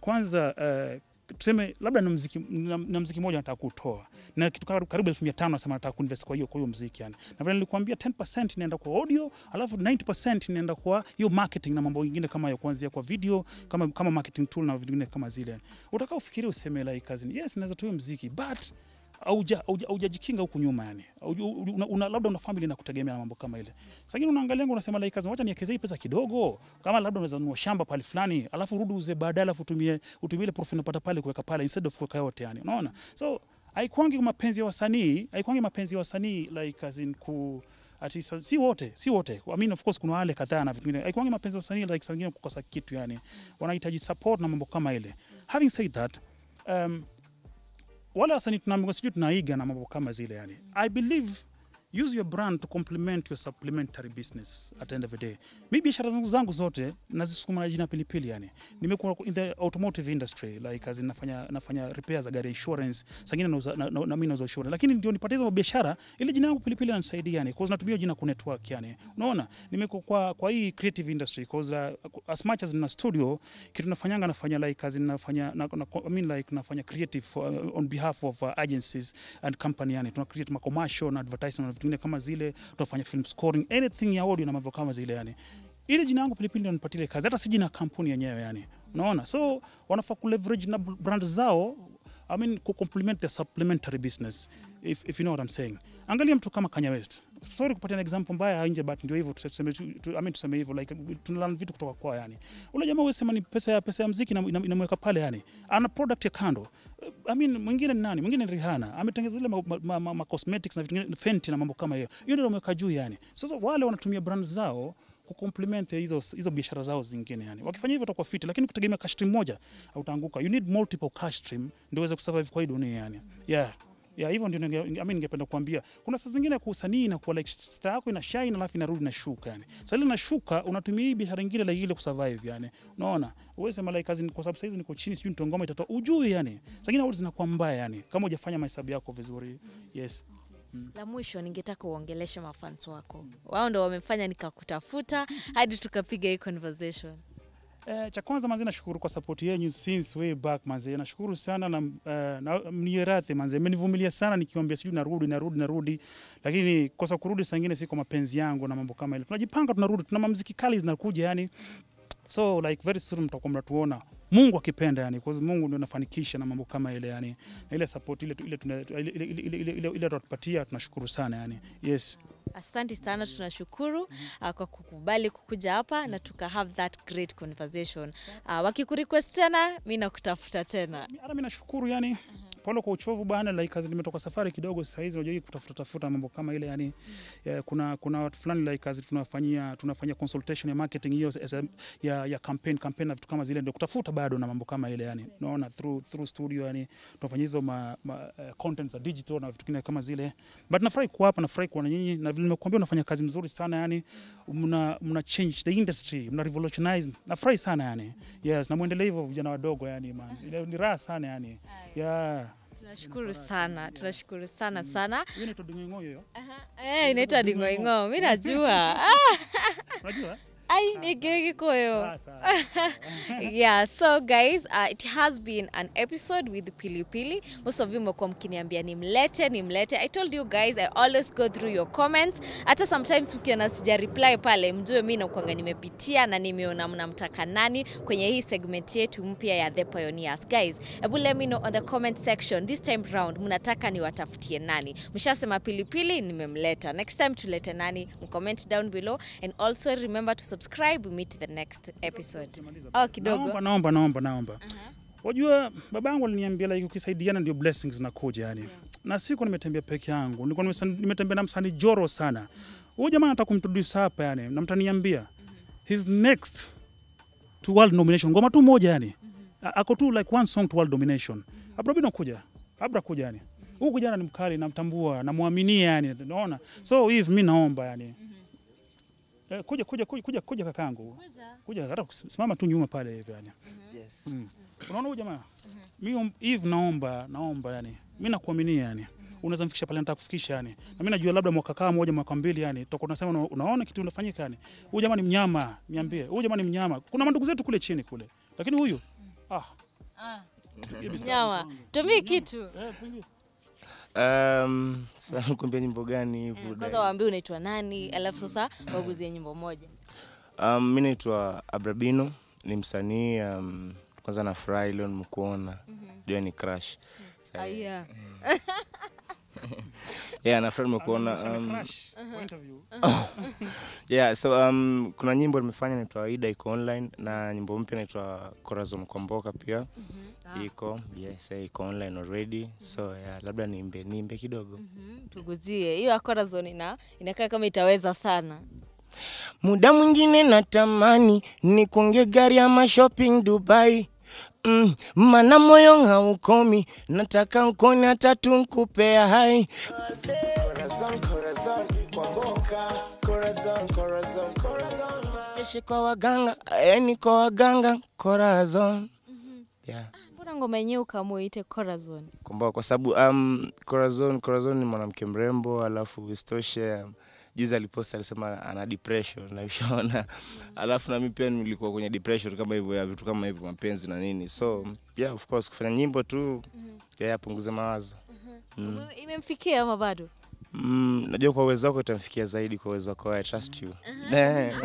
kwanza uh, tuseme labda na mziki, na, na mziki moja nataka kutoa. Na kitu karibu, elfu mia tano nasema nataka kuinvest kwa hiyo kwa hiyo mziki yani. Na vile nilikwambia 10% inaenda kwa audio alafu 90% inaenda kwa hiyo marketing na mambo mengine kama ya kuanzia kwa video kama kama marketing tool na vingine kama zile utakao fikiria useme like cousin yes naweza toa mziki but auja auja- haujajikinga huku nyuma yani. Una, una, labda una family na kutegemea mambo kama ile. Sangine unaangalia unasema like acha wacha niekeze hii pesa kidogo. Kama labda unaweza nunua shamba pale fulani alafu rudi uze baadaye alafu utumie utumie ile profit unapata pale kuweka pale instead of kuweka yote yani. Unaona? So haikwangi mapenzi ya wasanii haikwangi mapenzi ya wasanii like as in ku ati si wote si wote. I mean of course kuna wale kadhaa na vitu vingine. Haikwangi mapenzi ya wasanii like sangine kukosa kitu yani. Wanahitaji support na mambo kama ile. Having said that um, wale wasanii tunaiga na mambo kama zile yani. I believe use your brand to complement your supplementary business at the end of the day. Mi biashara zangu zote nazisukuma na jina pilipili yani. Nimekuwa in the automotive industry like as nafanya nafanya repair za gari insurance sangine nauza na, na, na mimi nauza insurance. Lakini ndio nipate hizo biashara ile jina yangu pilipili inanisaidia yani cause natumia jina ku network yani. Unaona? Nimekuwa kwa, kwa hii creative industry cause uh, as much as na studio kitu nafanyanga nafanya like as nafanya na, na, I mean like nafanya creative for, uh, on behalf of uh, agencies and company yani. Tuna create ma commercial na advertisement vingine kama zile tunafanya film scoring anything ya audio na mambo kama zile yani. Ile jina yangu pilipili nipatie kazi hata si jina kampuni yenyewe yani. Unaona? So wanafaa ku leverage na brand zao I mean ku complement the supplementary business if, if you know what I'm saying. Angalia mtu kama Kanye West sorry kupatia example mbaya nje but ndio hivyo tuseme tu, I mean tuseme hivyo like tunalan vitu kutoka kwa yani. Ule jamaa wewe sema ni pesa ya pesa ya muziki inamweka pale yani. Ana product ya kando. I mean mwingine ni nani? Mwingine ni Rihanna. Ametengeneza zile ma, ma, ma, ma cosmetics na vitu vingine Fenty na mambo kama hiyo. Hiyo ndio ameweka juu yani. Sasa wale wanatumia brand zao kucomplement hizo hizo biashara zao zingine yani. Wakifanya hivyo utakuwa fiti lakini kutegemea cash stream moja utaanguka you need multiple cash stream ndio uweze kusurvive kwa hii dunia yani. Yeah ya hivyo ndio mimi ningependa kuambia. Kuna saa zingine kwa usanii inakuwa like star yako ina shine alafu inarudi inashuka yani. Sasa ile inashuka unatumia hii biashara nyingine like ile kusurvive yani. Unaona? Uweze malaika kazi kwa sababu saizi niko chini sijui nitongoma itatoa. Ujui yani. Saa zingine audio zinakuwa mbaya yani. Kama hujafanya mahesabu yako vizuri. Yes. La mwisho ningetaka uongeleshe mafans wako. Wao ndo wamefanya nikakutafuta hadi tukapiga hii conversation Eh, cha kwanza manze nashukuru kwa support yenu since way back manze. Nashukuru sana na, uh, na mnieradhi manze. Mmenivumilia sana nikiwaambia sijui narudi narudi narudi. Lakini kosa kurudi sangine si kwa mapenzi yangu na mambo kama ile tunajipanga tunarudi tuna mamziki kali zinakuja yani so like very soon mtakuwa mnatuona. Mungu akipenda yani kwa sababu Mungu ndio anafanikisha na mambo kama ile yani. Na ile support ile ile ile ile ile ile, ile tunashukuru sana yani. Yes. Asante sana tunashukuru uh, kwa kukubali kukuja hapa na tuka have that great conversation. Uh, wakikurequest tena mimi nakutafuta tena. Mi- hata mi nashukuru yani pole kwa uchovu bwana, like as nimetoka safari kidogo sasa hizi unajua kutafuta tafuta mambo kama ile yani ya, kuna kuna watu fulani like as tunafanyia tunafanyia consultation ya marketing hiyo ya, ya campaign campaign na vitu kama zile ndio kutafuta bado na mambo kama ile yani unaona through through studio yani tunafanya hizo ma, ma uh, content za digital na vitu kama zile. But nafurahi kuwa hapa nafurahi kuwa na nyinyi na vile nimekuambia unafanya kazi mzuri sana yani mna mna change the industry mna revolutionize nafurahi sana yani. Yes na muendelee hivyo vijana wadogo yani man. Ni raha sana yani. Yeah tunashukuru sana tunashukuru sana sana. Hiyo inaitwa ding'oing'o hiyo. Eh, inaitwa dingoingo. Mimi najua. *laughs* *laughs* Unajua ai ni gikuyu ah yeah so guys uh, it has been an episode with pilipili most of you mmekuwa mkiniambia nimlete nimlete. I told you guys i always go through your comments. Hata sometimes mkiona sija reply pale mjue mi nakwanga nimepitia na nimeona mnamtaka nani kwenye hii segment yetu mpya ya the pioneers. Guys hebu let me know on the comment section this time round mnataka niwatafutie nani? Mshasema pilipili nimemleta. Next time tulete nani mcomment down below. And also remember to subscribe we meet the next episode oh kidogo naomba naomba naomba naomba Wajua babangu aliniambia like ukisaidiana ndio blessings zinakuja yani. Na siku nimetembea peke yangu. Nilikuwa nimetembea na msanii Joro sana. Huyu jamaa nataka kumtroduce hapa yani na mtaniambia. his next to world nomination. Ngoma tu moja yani. Ako tu like one song to world domination. Abra bino kuja. Abra kuja yani. Huyu kijana ni mkali namtambua, namwaminia yani. Unaona? So hivi mimi naomba yani. Eh, kuja kuja kuja kuja kuja kakangu. Kuja Kuja hata kusimama tu nyuma pale hivi yani. Yes. Mm. Unaona huyu jamaa? Mimi Eve naomba naomba yani. Mimi nakuaminia yani. Unaweza mfikisha pale nataka kufikisha yani. Na mimi najua labda mwaka kama moja mwaka mbili yani tutakuwa tunasema una- unaona kitu unafanyika yani. Huyu jamaa ni mnyama, niambie. Huyu jamaa ni mnyama. Kuna mandugu zetu kule chini kule. Lakini huyu ah. Ah. Mnyama. Tumii kitu. Eh. Um, sasa *laughs* kuambia nyimbo gani hivi? Mm, Kwanza waambie unaitwa nani, alafu sasa waguzie nyimbo moja. Um, mimi naitwa Abrabino, ni msanii um, kwanza nafurahi leo nimekuona. jua ni crush. Mm. Aya. *laughs* Yeah, nafurahi nimekuona. Um, uh -huh. *laughs* yeah, so um, kuna nyimbo nimefanya inaitwa Aida iko online na nyimbo mpya inaitwa Corazon Kwamboka pia. Iko, yes, yeah, iko online already. So yeah, labda niimbe niimbe kidogo. Mhm, Tuguzie. Hiyo Corazon ina inakaa kama itaweza sana. Muda mwingine natamani ni kunge gari ama shopping Dubai. Mm, mana moyo haukomi, nataka nkoni hata tu nkupea hai. Corazon, corazon, kwamboka. Corazon, corazon, corazon. Keshe kwa waganga, yani kwa waganga, corazon. Yeah. Mbona ngoma yenyewe ukamuite Corazon? Kumbuka kwa sababu um, Corazon, Corazon ni mwanamke mrembo, alafu isitoshe um, juzi alipost alisema ana depression na ushaona, alafu na mimi pia nilikuwa kwenye depression kama hivyo ya vitu kama hivyo mapenzi na nini, so yeah, of course kufanya nyimbo tu yeah, apunguze mawazo. Mm. Imemfikia ama bado? Mm, najua kwa uwezo wako itamfikia zaidi, kwa uwezo wako I trust you Eh. *laughs*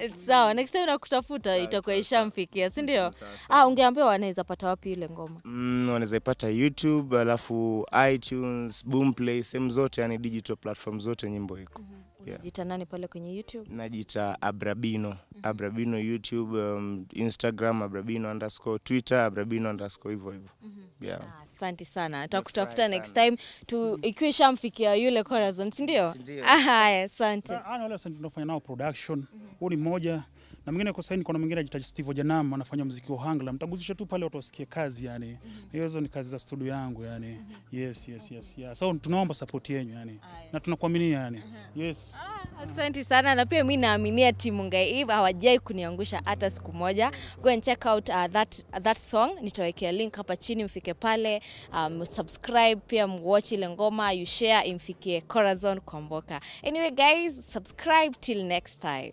Eh, Sawa, next time nakutafuta itakuwa ishamfikia, si ndio? Ah, ungeambiwa wanaweza pata wapi ile ngoma? Mm, wanaweza ipata YouTube alafu iTunes, Boomplay, sehemu zote, yani digital platform zote nyimbo iko. Yeah. Unajiita nani pale kwenye YouTube? Najita Abrabino, Abrabino YouTube, um, Instagram Abrabino underscore, Twitter Abrabino underscore, hivyo hivyo. Yeah. Ah, Asante sana, takutafuta next time tu ikiwa ishamfikia yule Corazon, sindio ndio? Ah, Haya, asante. Wale asante tunafanya nao production. Huu ni mmoja na mwingine kwa sasa kuna mwingine anajitaja Steve Janam anafanya muziki wa Hangla. Mtaguzisha tu pale watu wasikie kazi yani. Hizo ni kazi za studio yangu yani. Yes, yes, yes. Yeah. So tunaomba support yenu yani. Na tunakuaminia yani. Yes. Ah, Asante sana na pia mimi naaminia timu Ngai Eve hawajai kuniangusha hata siku moja. Go and check out uh, that, that song. Nitawekea link hapa chini mfike pale, um, subscribe pia mwatch ile ngoma, you share imfikie Corazon Kwamboka. Anyway guys, subscribe till next time.